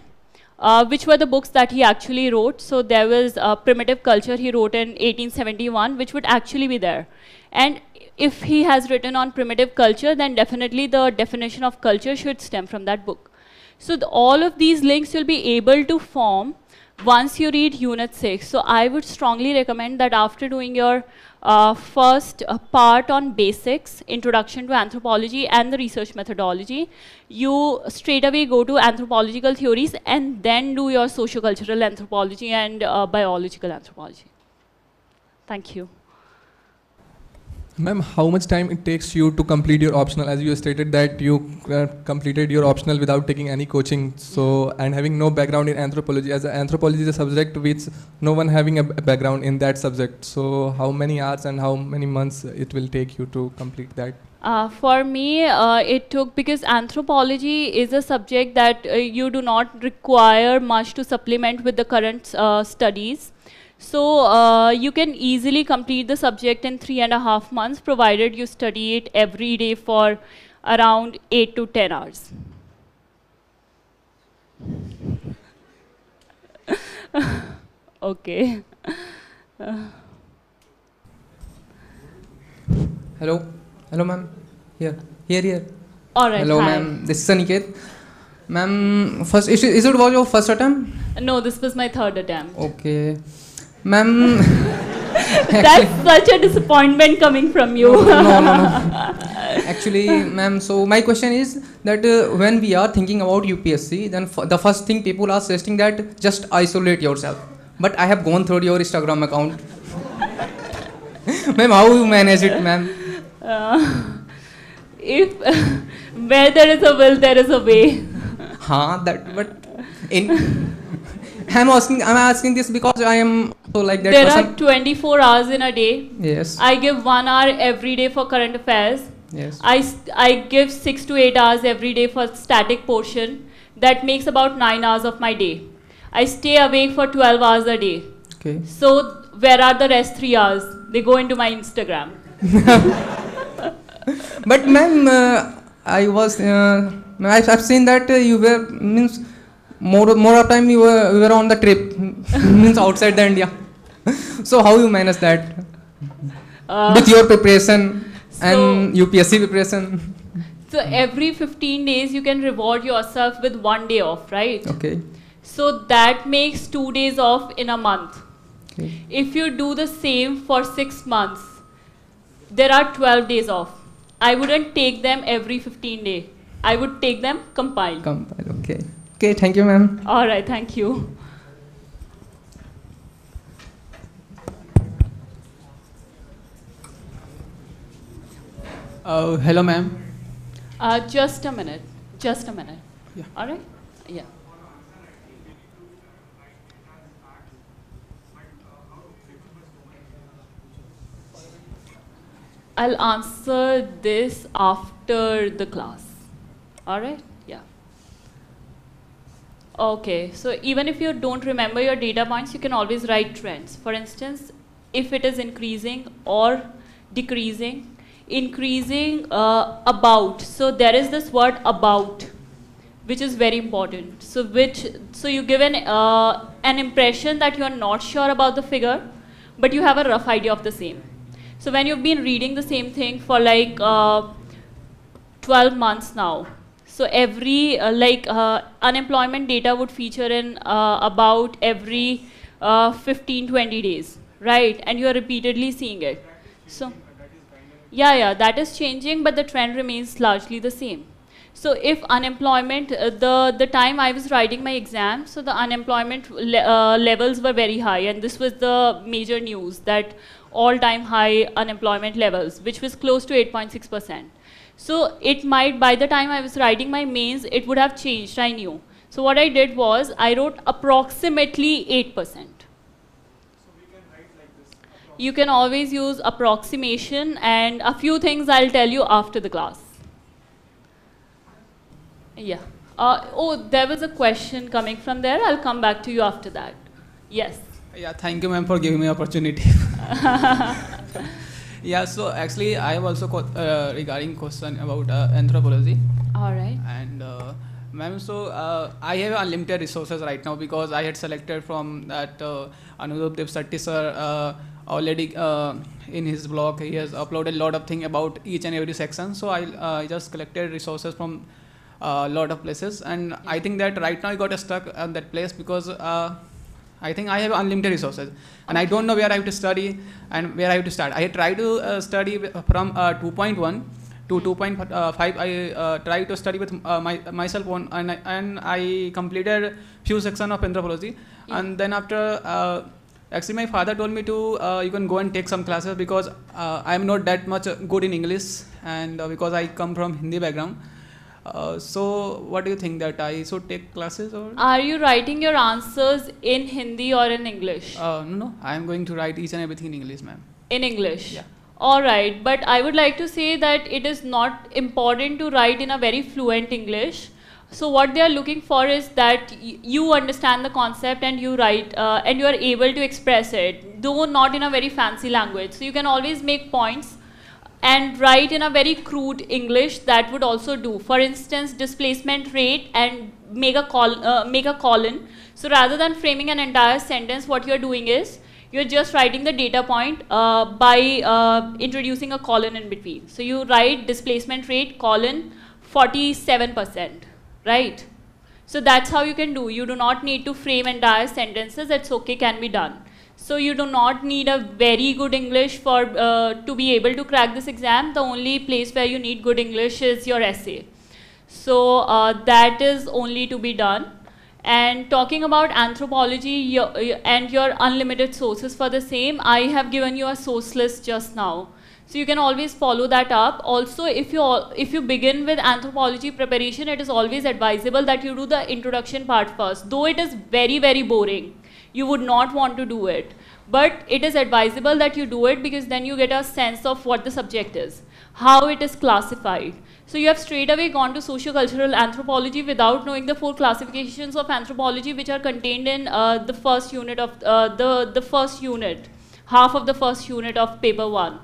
uh, which were the books that he actually wrote. So there was Primitive Culture he wrote in 1871, which would actually be there. And if he has written on primitive culture, then definitely the definition of culture should stem from that book. So the, all of these links you'll be able to form once you read Unit 6. So I would strongly recommend that after doing your uh, first uh, part on basics, introduction to anthropology and the research methodology. You straight away go to anthropological theories and then do your sociocultural anthropology and uh, biological anthropology. Thank you. Ma'am, how much time it takes you to complete your optional? As you stated that you uh, completed your optional without taking any coaching, so and having no background in anthropology. As anthropology is a subject which no one having a background in that subject. So how many hours and how many months it will take you to complete that? Uh, for me, uh, it took because anthropology is a subject that uh, you do not require much to supplement with the current uh, studies. So uh, you can easily complete the subject in three and a half months, provided you study it every day for around eight to 10 hours. okay. Hello. Hello, ma'am. Here. Here, here. All right. Hello, ma'am. This is Aniket. Ma'am, first is it, is it was your first attempt? No, this was my third attempt. Okay. Ma'am. That's such a disappointment coming from you. no, no, no, no. Actually, ma'am, so my question is that uh, when we are thinking about UPSC, then f- the first thing people are suggesting that just isolate yourself. But I have gone through your Instagram account. ma'am, how you manage it, ma'am? Uh, if where there is a will, there is a way. Huh, that, but in. I'm asking, I'm asking this because I am so like that there person. are 24 hours in a day. yes. I give one hour every day for current affairs. yes. I, I give six to eight hours every day for static portion. That makes about nine hours of my day. I stay awake for 12 hours a day. okay. So where are the rest three hours? They go into my Instagram. But ma'am, uh, I was, uh, I've, I've seen that uh, you were means more more of time you were, you were on the trip means outside the India. so how you manage that Uh, with your preparation and so- UPSC preparation? so every 15 days you can reward yourself with one day off, right? Okay. So that makes two days off in a month. okay. If you do the same for six months, there are 12 days off. I wouldn't take them every 15 day. I would take them compiled. Compile. Okay. Okay. Thank you, ma'am. All right, thank you. Uh, hello, ma'am. Uh, just a minute. Just a minute. Yeah. All right. Yeah. I'll answer this after the class. All right? Okay, so even if you don't remember your data points, you can always write trends. For instance, if it is increasing or decreasing, increasing uh, about. So there is this word about, which is very important. So which so you give an uh, an impression that you are not sure about the figure, but you have a rough idea of the same. So when you've been reading the same thing for like uh, 12 months now, so every uh, like uh, unemployment data would feature in uh, about every uh, 15 20 days, right? And you are repeatedly seeing it. So yeah, yeah, that is changing, but the trend remains largely the same. So if unemployment, uh, the the time I was writing my exam, so the unemployment le- uh, levels were very high, and this was the major news that all-time high unemployment levels, which was close to 8.6 percent. So it might, by the time I was writing my mains, it would have changed. I knew. So what I did was I wrote approximately 8 percent. You can always use approximation and a few things I'll tell you after the class. Yeah. Uh, oh, there was a question coming from there. I'll come back to you after that. Yes. Yeah, thank you, ma'am, for giving me opportunity. yeah, so actually, I have also uh, regarding question about uh, anthropology, All right. and uh, ma'am, so uh, I have unlimited resources right now because I had selected from that uh, Anudop Dev sir uh, already uh, in his blog. He has uploaded a lot of thing about each and every section. So I uh, just collected resources from a lot of places, and I think that right now I got stuck on that place because. Uh, I think I have unlimited resources, and I don't know where I have to study and where I have to start. I try to uh, study from uh, 2.1 to 2.5. I uh, tried to study with uh, my, myself on, and I, and I completed few section of anthropology, Yeah. and then after. Uh, Actually, my father told me to uh, you can go and take some classes because uh, I am not that much uh, good in English and uh, because I come from Hindi background. Uh, so, what do you think that I should take classes or? Are you writing your answers in Hindi or in English? Uh, no, no, I am going to write each and everything in English, ma'am. in English. Yeah. All right, but I would like to say that it is not important to write in a very fluent English. So what they are looking for is that y- you understand the concept and you write uh, and you are able to express it, though not in a very fancy language. So you can always make points and write in a very crude English that would also do. For instance, displacement rate and make a col- uh, make a colon. So rather than framing an entire sentence, what you're doing is you're just writing the data point uh, by uh, introducing a colon in between. So you write displacement rate colon 47%, right? So that's how you can do. You do not need to frame entire sentences. It's okay, can be done. So you do not need a very good English for uh, to be able to crack this exam. The only place where you need good English is your essay. So uh, that is only to be done. And talking about anthropology your, and your unlimited sources for the same, I have given you a source list just now. So you can always follow that up. Also, if you if you begin with anthropology preparation, it is always advisable that you do the introduction part first. Though it is very very boring, you would not want to do it. But it is advisable that you do it because then you get a sense of what the subject is, how it is classified. So you have straight away gone to sociocultural anthropology without knowing the four classifications of anthropology which are contained in uh, the first unit of uh, the, the first unit, half of the first unit of paper one.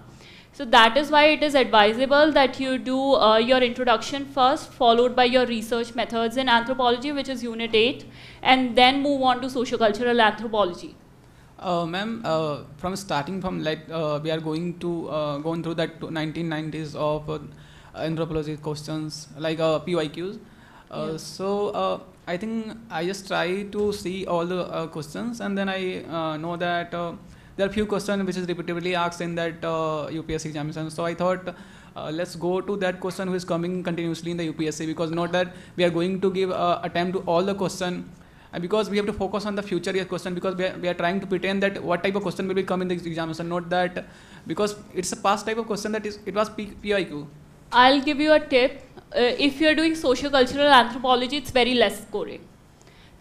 So that is why it is advisable that you do uh, your introduction first, followed by your research methods in anthropology, which is unit 8, and then move on to sociocultural anthropology. Uh, Ma'am, uh, from starting from like uh, we are going to uh, going through that 1990s of uh, anthropology questions like uh, PYQs. Uh, Yes. So uh, I think I just try to see all the uh, questions and then I uh, know that uh, there are few questions which is repeatedly asked in that uh, UPSC examination. So I thought. Uh, let's go to that question who is coming continuously in the UPSC because not that we are going to give uh, attempt to all the question and because we have to focus on the future year question because we are, we are trying to pretend that what type of question will be come in the examination not that because it's a past type of question that is it was P- PIQ I'll give you a tip. Uh, if you're doing sociocultural anthropology, it's very less scoring.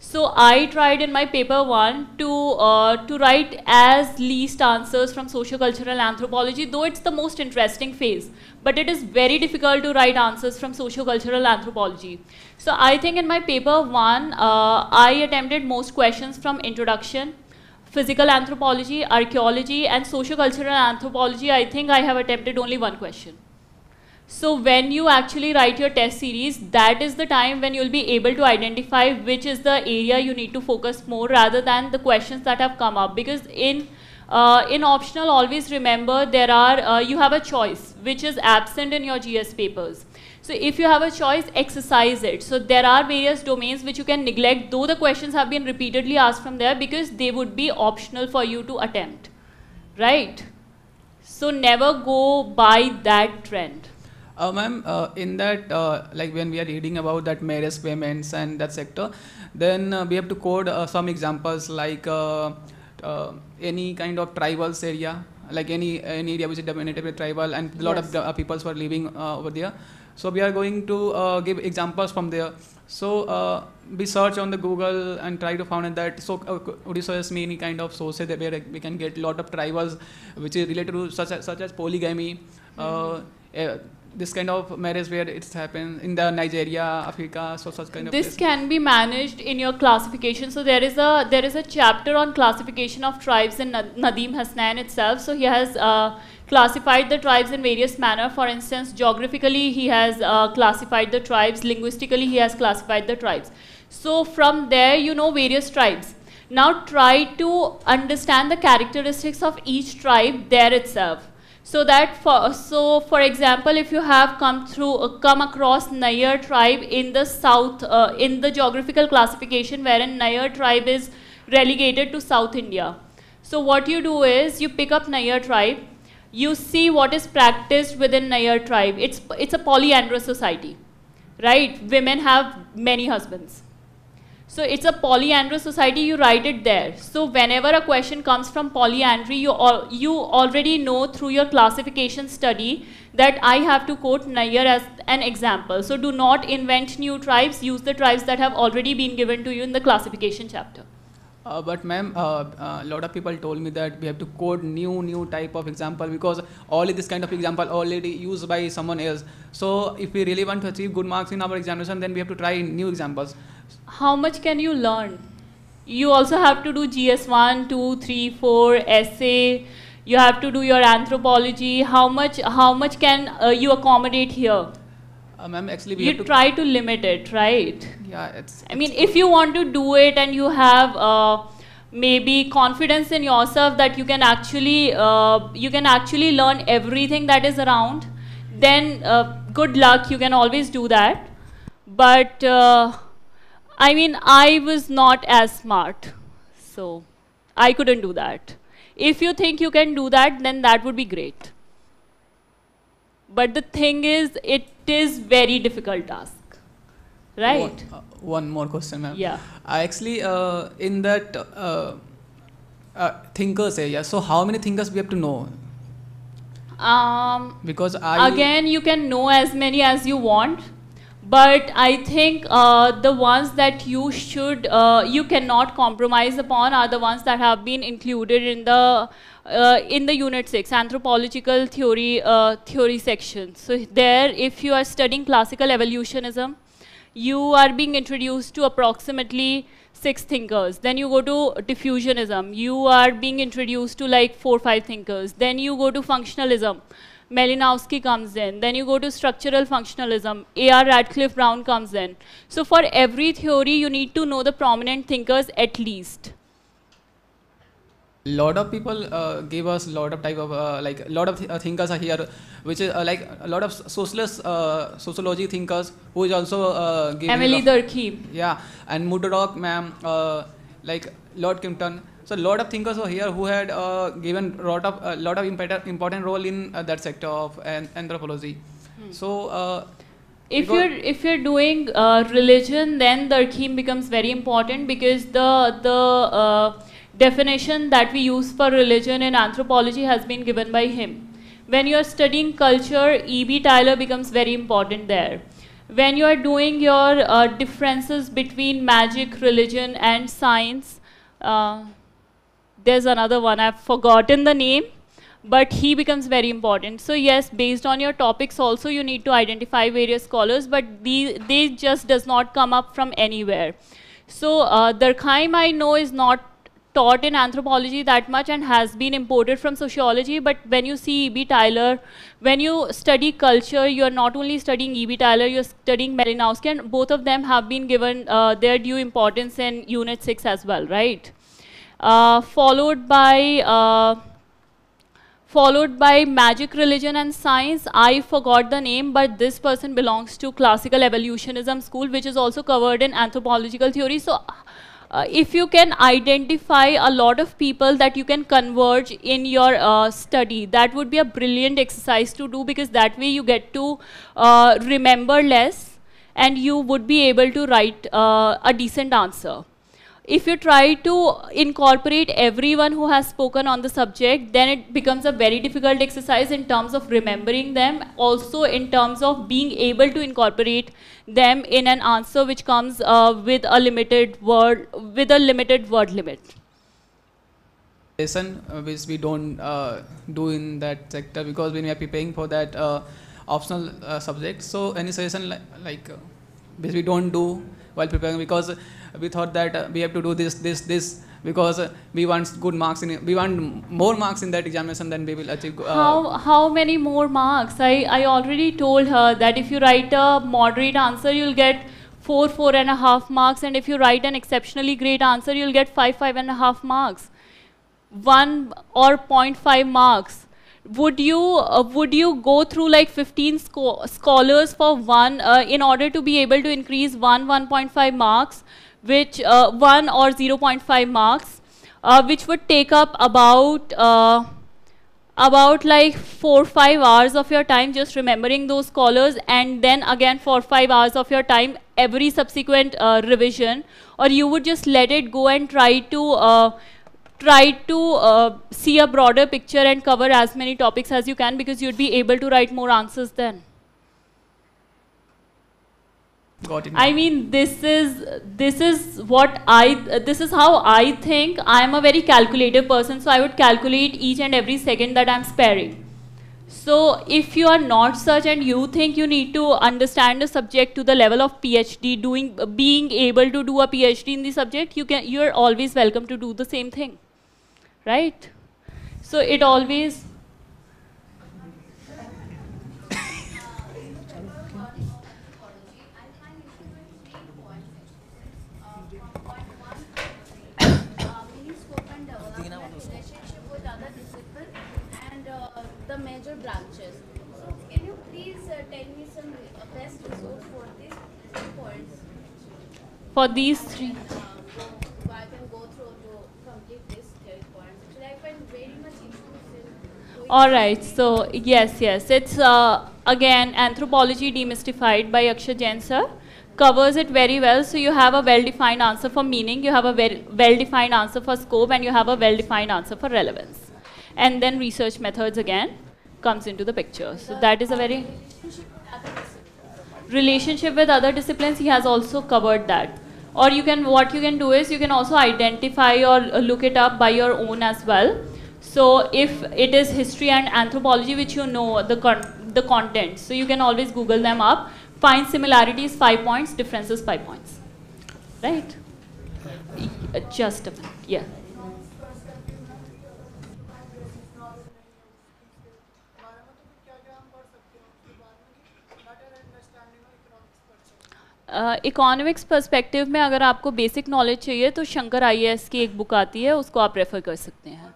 So I tried in my paper one to uh, to write as least answers from sociocultural anthropology, though it's the most interesting phase. But it is very difficult to write answers from sociocultural anthropology. So I think in my paper one, uh, I attempted most questions from introduction, physical anthropology, archaeology, and sociocultural anthropology. I think I have attempted only one question. So when you actually write your test series, that is the time when you'll be able to identify which is the area you need to focus more rather than the questions that have come up. Because in uh, in optional, always remember there are uh, you have a choice which is absent in your GS papers. So if you have a choice, exercise it. So there are various domains which you can neglect, though the questions have been repeatedly asked from there because they would be optional for you to attempt, right? So never go by that trend. Uh, ma'am uh, in that uh, like when we are reading about that marriage payments and that sector then uh, we have to code uh, some examples like uh, uh, any kind of tribals area like any any area which is dominated by tribal and a lot Yes. of uh, peoples were living uh, over there. So we are going to uh, give examples from there. So uh, we search on the google and try to find that so uh, could you suggest me any kind of sources that where we can get a lot of tribals which is related to such as, such as polygamy uh, uh, this kind of marriage where it's happened in the nigeria africa so such kind of this place. can be managed in your classification. So there is a there is a chapter on classification of tribes in Nadeem Nadeem Hasnain itself. So he has uh, classified the tribes in various manner. For instance geographically he has uh, classified the tribes. Linguistically he has classified the tribes. So from there you know various tribes. Now try to understand the characteristics of each tribe there itself so that for so for example if you have come through uh, come across Nayar tribe in the south uh, in the geographical classification wherein Nayar tribe is relegated to South India. So what you do is you pick up Nayar tribe you see what is practiced within Nayar tribe. It's it's a polyandrous society right? Women have many husbands so it's a polyandrous society, you write it there. So whenever a question comes from polyandry, you, al- you already know through your classification study that I have to quote Nayar as an example. So do not invent new tribes, use the tribes that have already been given to you in the classification chapter. Uh, but ma'am, a uh, uh, lot of people told me that we have to code new new type of example because all this kind of example already used by someone else. So if we really want to achieve good marks in our examination, then we have to try new examples. How much can you learn? You also have to do GS1, 2, 3, 4, essay. You have to do your anthropology. How much, how much can uh, you accommodate here? Uh, ma'am, actually we you to. try to limit it, right? Yeah, it's. I mean, if you want to do it and you have uh, maybe confidence in yourself that you can actually uh, you can actually learn everything that is around, then uh, good luck. You can always do that. But uh, I mean, I was not as smart, so I couldn't do that. If you think you can do that, then that would be great. But the thing is, it is very difficult task, right? One, uh, one more question, ma'am. Yeah. I actually uh, in that uh, uh, thinkers area. So how many thinkers we have to know? Um, Because I again, you can know as many as you want, but I think uh, the ones that you should, uh, you cannot compromise upon are the ones that have been included in the uh, in the unit six anthropological theory uh, theory section. So there, if you are studying classical evolutionism, you are being introduced to approximately six thinkers. Then you go to diffusionism. You are being introduced to like four, five thinkers. Then you go to functionalism. Malinowski comes in. Then you go to structural functionalism. A.R. Radcliffe Brown comes in. So for every theory, you need to know the prominent thinkers at least. lot of people uh, give us a lot of type of uh, like lot of th- uh, thinkers are here which is uh, like a lot of socialist uh, sociology thinkers who is also uh, Emile Durkheim. yeah and Murdock ma'am uh, like Lord Kimpton so a lot of thinkers were here who had uh, given lot of a lot of important important role in uh, that sector of an- anthropology. So uh, if you're if you're doing uh, religion then Durkheim becomes very important because the the uh, definition that we use for religion in anthropology has been given by him. When you're studying culture E.B. Tylor becomes very important there. When you are doing your uh, differences between magic religion and science uh, there's another one i've forgotten the name but he becomes very important. So yes based on your topics also you need to identify various scholars but the, they just does not come up from anywhere. So uh, durkheim i know is not taught in anthropology that much and has been imported from sociology but when you see E.B. Tylor when you study culture you are not only studying E.B. Tylor you're studying malinowski and both of them have been given uh, their due importance in unit 6 as well right followed by uh, followed by magic religion and science. I forgot the name but this person belongs to classical evolutionism school which is also covered in anthropological theory. So uh, if you can identify a lot of people that you can converge in your uh, study that would be a brilliant exercise to do because that way you get to uh, remember less and you would be able to write uh, a decent answer if you try to incorporate everyone who has spoken on the subject, then it becomes a very difficult exercise in terms of remembering them, also in terms of being able to incorporate them in an answer which comes uh, with a limited word, with a limited word limit. lesson uh, which we don't uh, do in that sector because we are preparing for that uh, optional uh, subject. So any suggestion like, like uh, which we don't do while preparing? Because we thought that uh, we have to do this this this because uh, we want good marks in we want more marks in that examination than we will achieve uh, how, how many more marks? I, I already told her that if you write a moderate answer, you'll get four, four and a half marks, and if you write an exceptionally great answer, you'll get five, five and a half marks. One or 0.5 marks. Would you uh, would you go through like 15 scho- scholars for one uh, in order to be able to increase one 1.5 marks, which uh, one or 0.5 marks, uh, which would take up about uh, about like four five hours of your time just remembering those scholars and then again four five hours of your time every subsequent uh, revision. Or you would just let it go and try to uh, try to uh, see a broader picture and cover as many topics as you can because you'd be able to write more answers then got it I mean, this is this is what I uh, this is how I think. I am a very calculative person, so I would calculate each and every second that I'm sparing. So, if you are not such and you think you need to understand the subject to the level of PhD, doing being able to do a PhD in the subject, you can you are always welcome to do the same thing, right? So it always relationship with other discipline and uh, the major branches. So can you please uh, tell me some uh, best resource for these two points? for these three. go back and go through to complete this theory points. Actually, I find very much issues in All right, so yes, yes, it's uh, again anthropology demystified by Akshay Jain sir. Covers it very well. So you have a well-defined answer for meaning, you have a well-defined answer for scope, and you have a well-defined answer for relevance. And then research methods again comes into the picture. So that is a very relationship with other disciplines. He has also covered that. Or you can, what you can do is you can also identify or uh, look it up by your own as well. So if it is history and anthropology, which you know the con- the content, so you can always Google them up. Find similarities five points, differences five points. Right? Uh, Just a minute. Yeah. Economics perspective में अगर आपको basic knowledge चाहिए तो Shankar IAS की एक book आती है उसको आप रेफ़र कर सकते हैं।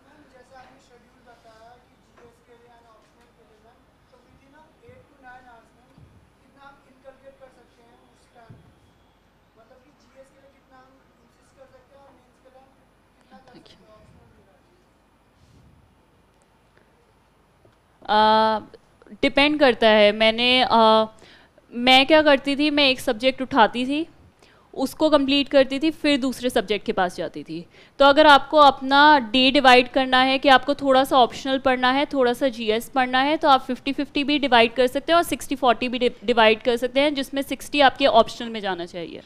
डिपेंड uh, करता है। मैंने uh, मैं क्या करती थी, मैं एक सब्जेक्ट उठाती थी, उसको कंप्लीट करती थी, फिर दूसरे सब्जेक्ट के पास जाती थी। तो अगर आपको अपना डे डिवाइड करना है कि आपको थोड़ा सा ऑप्शनल पढ़ना है थोड़ा सा जीएस पढ़ना है तो आप 50 50 भी डिवाइड कर सकते हैं और 60 40 भी डिवाइड कर सकते हैं, जिसमें 60 आपके ऑप्शनल में जाना चाहिए।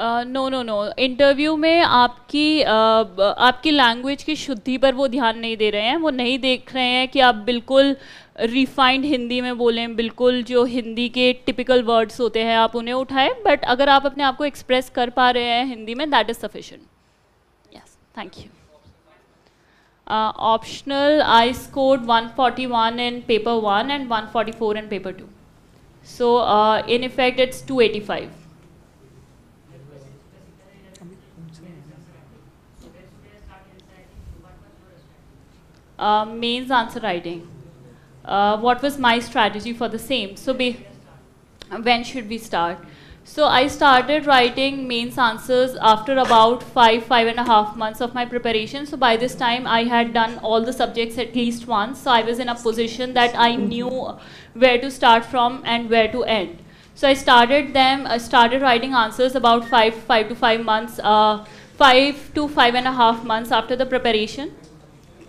नो नो नो इंटरव्यू में आपकी uh, आपकी लैंग्वेज की शुद्धि पर वो ध्यान नहीं दे रहे हैं। वो नहीं देख रहे हैं कि आप बिल्कुल रिफाइंड हिंदी में बोलें बिल्कुल जो हिंदी के टिपिकल वर्ड्स होते हैं आप उन्हें उठाएँ। बट अगर आप अपने आप को एक्सप्रेस कर पा रहे हैं हिंदी में that is sufficient yes thank you optional I scored 141 in paper 1 and 144 in paper 2 so uh, in effect it's 285 uh, mains answer writing. Uh, what was my strategy for the same? So, when should we start? So, I started writing mains answers after about five, five and a half months of my preparation. So, by this time, I had done all the subjects at least once. So, I was in a position that I knew where to start from and where to end. So, I started them, I started writing answers about five, five to five months, uh, five to five and a half months after the preparation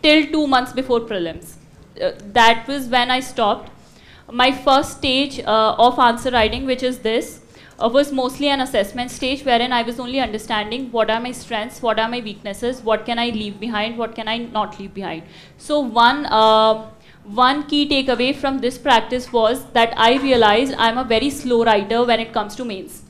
till two months before prelims. Uh, that was when I stopped. My first stage uh, of answer writing, which is this, uh, was mostly an assessment stage wherein I was only understanding what are my strengths, what are my weaknesses, what can I leave behind, what can I not leave behind. So one. um one key takeaway from this practice was that I realized I'm a very slow writer when it comes to mains.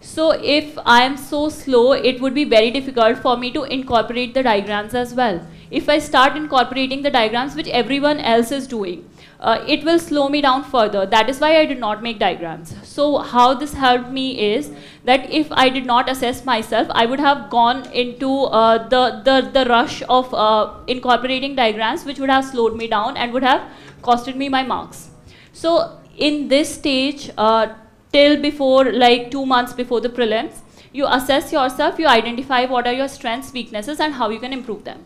So if I am so slow, it would be very difficult for me to incorporate the diagrams as well. If I start incorporating the diagrams which everyone else is doing, uh, it will slow me down further. That is why I did not make diagrams. So how this helped me is that if I did not assess myself, I would have gone into uh, the, the, the rush of uh, incorporating diagrams which would have slowed me down and would have costed me my marks. So in this stage, uh, till before like two months before the prelims, you assess yourself, you identify what are your strengths, weaknesses, and how you can improve them.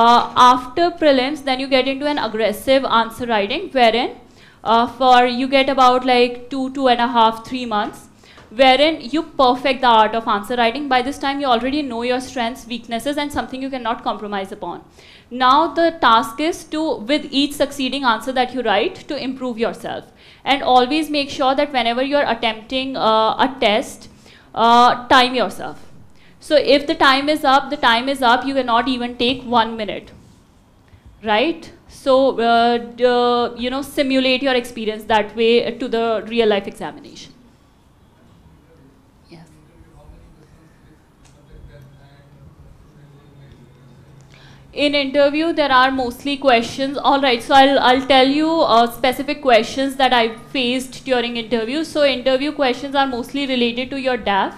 Uh, after prelims, then you get into an aggressive answer writing, wherein uh, for you get about like two, two and a half, three months, wherein you perfect the art of answer writing. By this time, you already know your strengths, weaknesses, and something you cannot compromise upon. Now the task is to, with each succeeding answer that you write, to improve yourself. And always make sure that whenever you're attempting uh, a test, uh, time yourself. So if the time is up, the time is up, you cannot even take one minute. Right? So, uh, you know, simulate your experience that way to the real life examination. Yes. in interview there are mostly questions all right so i'll, I'll tell you uh, specific questions that i faced during interview so interview questions are mostly related to your daf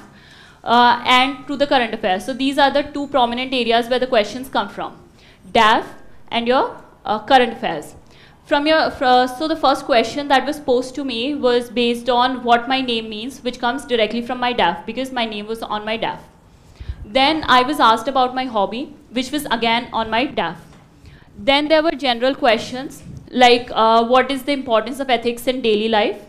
uh, and to the current affairs. So these are the two prominent areas where the questions come from. Daf and your uh, current affairs. From your uh, so the first question that was posed to me was based on what my name means which comes directly from my daf because my name was on my daf then I was asked about my hobby, which was again on my DAF. Then there were general questions like uh, what is the importance of ethics in daily life,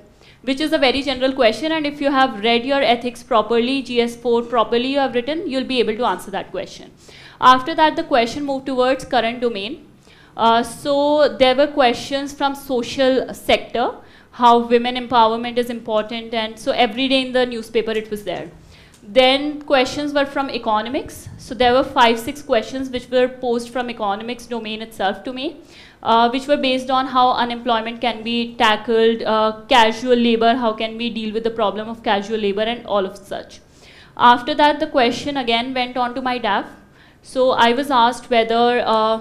which is a very general question. And if you have read your ethics properly, GS4 properly, you have written, you'll be able to answer that question. After that, the question moved towards current domain. Uh, so there were questions from social sector, how women empowerment is important. And so every day in the newspaper, it was there. Then questions were from economics. So there were five, six questions which were posed from economics domain itself to me, uh, which were based on how unemployment can be tackled, uh, casual labor, how can we deal with the problem of casual labor and all of such. After that, the question again went on to my DAF. So I was asked whether, uh,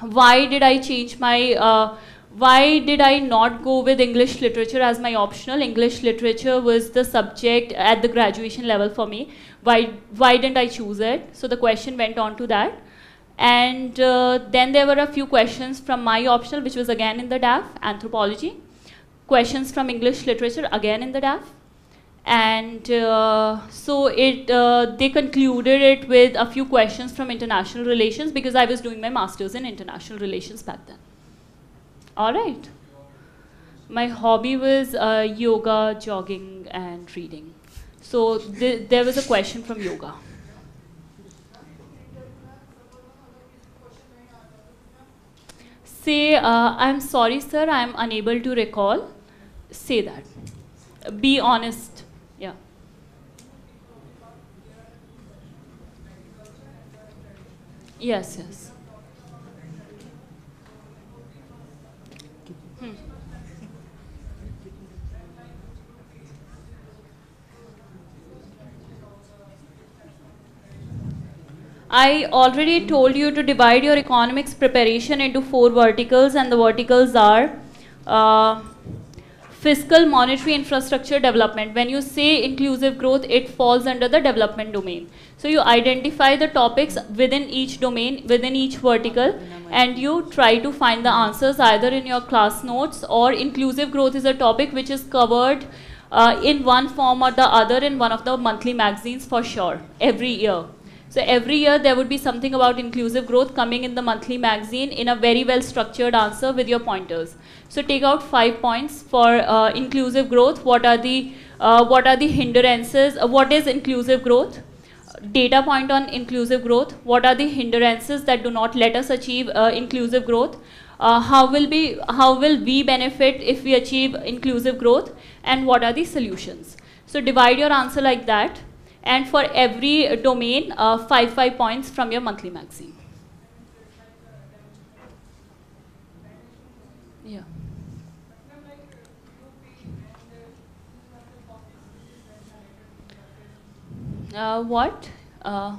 why did I change my uh, why did I not go with English literature as my optional? English literature was the subject at the graduation level for me. Why, why didn't I choose it? So the question went on to that. And uh, then there were a few questions from my optional, which was again in the DAF, anthropology. Questions from English literature, again in the DAF. And uh, so it, uh, they concluded it with a few questions from international relations because I was doing my master's in international relations back then. All right. My hobby was uh, yoga, jogging, and reading. So th there was a question from yoga. Say, uh, I'm sorry, sir, I'm unable to recall. Say that. Be honest. Yeah. Yes, yes. I already told you to divide your economics preparation into four verticals and the verticals are uh, fiscal monetary infrastructure development. When you say inclusive growth, it falls under the development domain. So you identify the topics within each domain, within each vertical, and you try to find the answers either in your class notes or inclusive growth is a topic which is covered uh, in one form or the other in one of the monthly magazines for sure, every year. So every year there would be something about inclusive growth coming in the monthly magazine in a very well structured answer with your pointers. So take out five points for uh, inclusive growth. What are the uh, what are the hindrances? Uh, what is inclusive growth? Data point on inclusive growth. What are the hindrances that do not let us achieve uh, inclusive growth? Uh, how will be how will we benefit if we achieve inclusive growth? And what are the solutions? So divide your answer like that and for every domain, uh, 5 5 points from your monthly magazine. Yeah. Uh, what? Uh,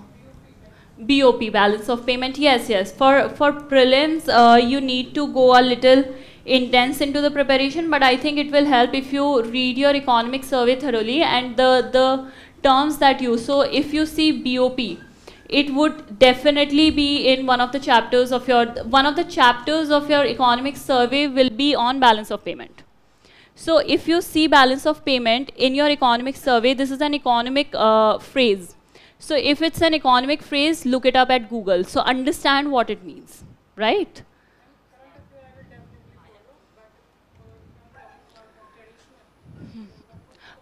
BOP, balance of payment. Yes, yes. For for prelims, uh, you need to go a little intense into the preparation, but I think it will help if you read your economic survey thoroughly and the the terms that you, so if you see BOP, it would definitely be in one of the chapters of your, one of the chapters of your economic survey will be on balance of payment. So if you see balance of payment in your economic survey, this is an economic uh, phrase. So if it's an economic phrase, look it up at Google. So understand what it means, right?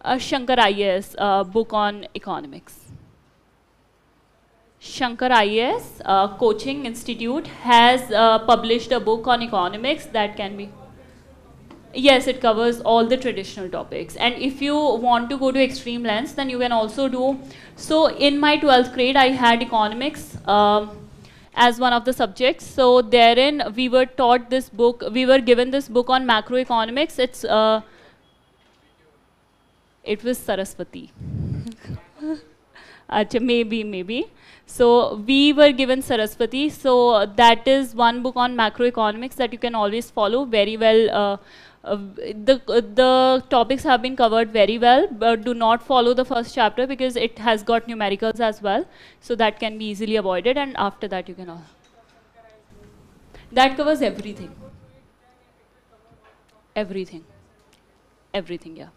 A Shankar IAS uh, book on economics. Shankar IAS uh, Coaching Institute has uh, published a book on economics that can be. Yes, it covers all the traditional topics. And if you want to go to extreme lengths, then you can also do. So in my 12th grade, I had economics um, as one of the subjects. So therein, we were taught this book. We were given this book on macroeconomics. It's uh, it was Saraswati. Acha, maybe, maybe. So we were given Saraswati. So that is one book on macroeconomics that you can always follow very well. Uh, uh, the uh, the topics have been covered very well, but do not follow the first chapter because it has got numericals as well. So that can be easily avoided, and after that you can. All that covers everything. Everything. Everything, yeah.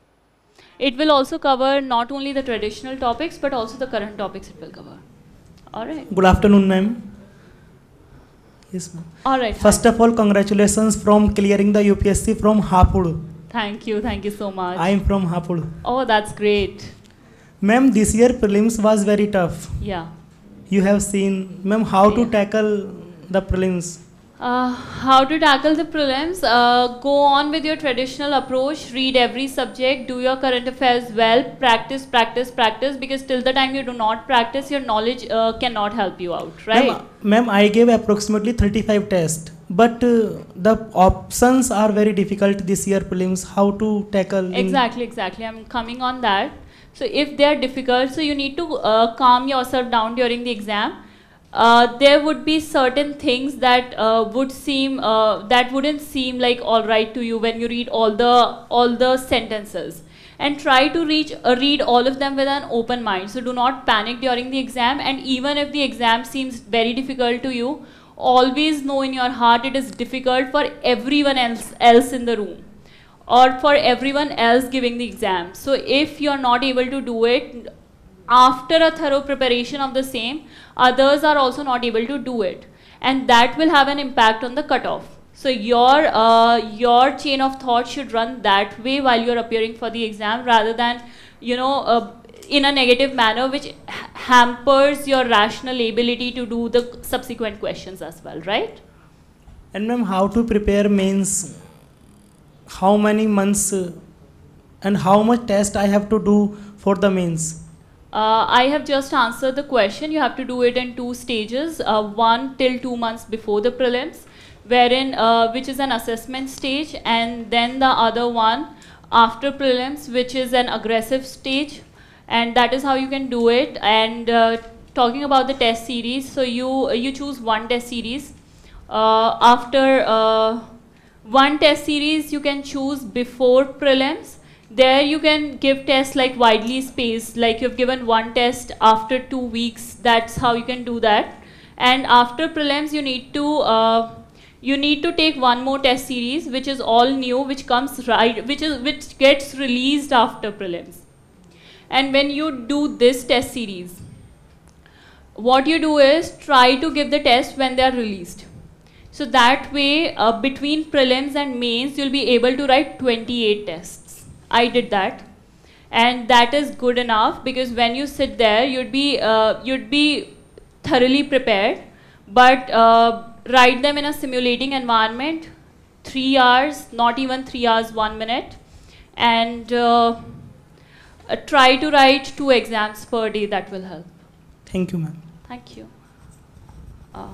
It will also cover not only the traditional topics but also the current topics it will cover. All right. Good afternoon, ma'am. Yes, ma'am. All right. First of all, congratulations from clearing the UPSC from Hapur. Thank you. Thank you so much. I am from Hapur. oh, that's great. Ma'am, this year prelims was very tough. Yeah. You have seen, ma'am, how to tackle the prelims. Uh, how to tackle the prelims? Uh, go on with your traditional approach. Read every subject. Do your current affairs well. Practice, practice, practice. Because till the time you do not practice, your knowledge uh, cannot help you out, right? Ma'am, I gave approximately 35 tests, but uh, the options are very difficult this year prelims. How to tackle? Exactly, exactly. I'm coming on that. So if they are difficult, so you need to uh, calm yourself down during the exam. Uh, there would be certain things that uh, would seem uh, that wouldn't seem like all right to you when you read all the all the sentences. And try to reach uh, read all of them with an open mind. So do not panic during the exam. And even if the exam seems very difficult to you always know in your heart it is difficult for everyone else else in the room. Or for everyone else giving the exam. So if you are not able to do it after a thorough preparation of the same, others are also not able to do it, and that will have an impact on the cutoff. So your uh, your chain of thought should run that way while you are appearing for the exam, rather than you know. Uh, in a negative manner, which ha- hampers your rational ability to do the subsequent questions as well, right? And ma'am, how to prepare means how many months and how much test I have to do for the mains. Uh, I have just answered the question. You have to do it in two stages. Uh, one till two months before the prelims, wherein uh, which is an assessment stage, and then the other one after prelims, which is an aggressive stage, and that is how you can do it. And uh, talking about the test series, so you you choose one test series. Uh, after uh, one test series, you can choose before prelims there you can give tests like widely spaced like you've given one test after two weeks that's how you can do that. And after prelims you need to uh, you need to take one more test series which is all new which comes right which is which gets released after prelims. And when you do this test series what you do is try to give the test when they are released. So that way uh, between prelims and mains you'll be able to write 28 tests I did that, and that is good enough because when you sit there, you'd be uh, you'd be thoroughly prepared. But uh, write them in a simulating environment, three hours, not even three hours, one minute, and uh, uh, try to write two exams per day. That will help. Thank you, ma'am. Thank you. Uh,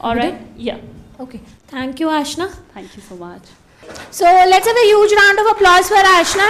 all right. Yeah. Okay. Thank you, Aashna. Thank you so much. So let's have a huge round of applause for Aashna.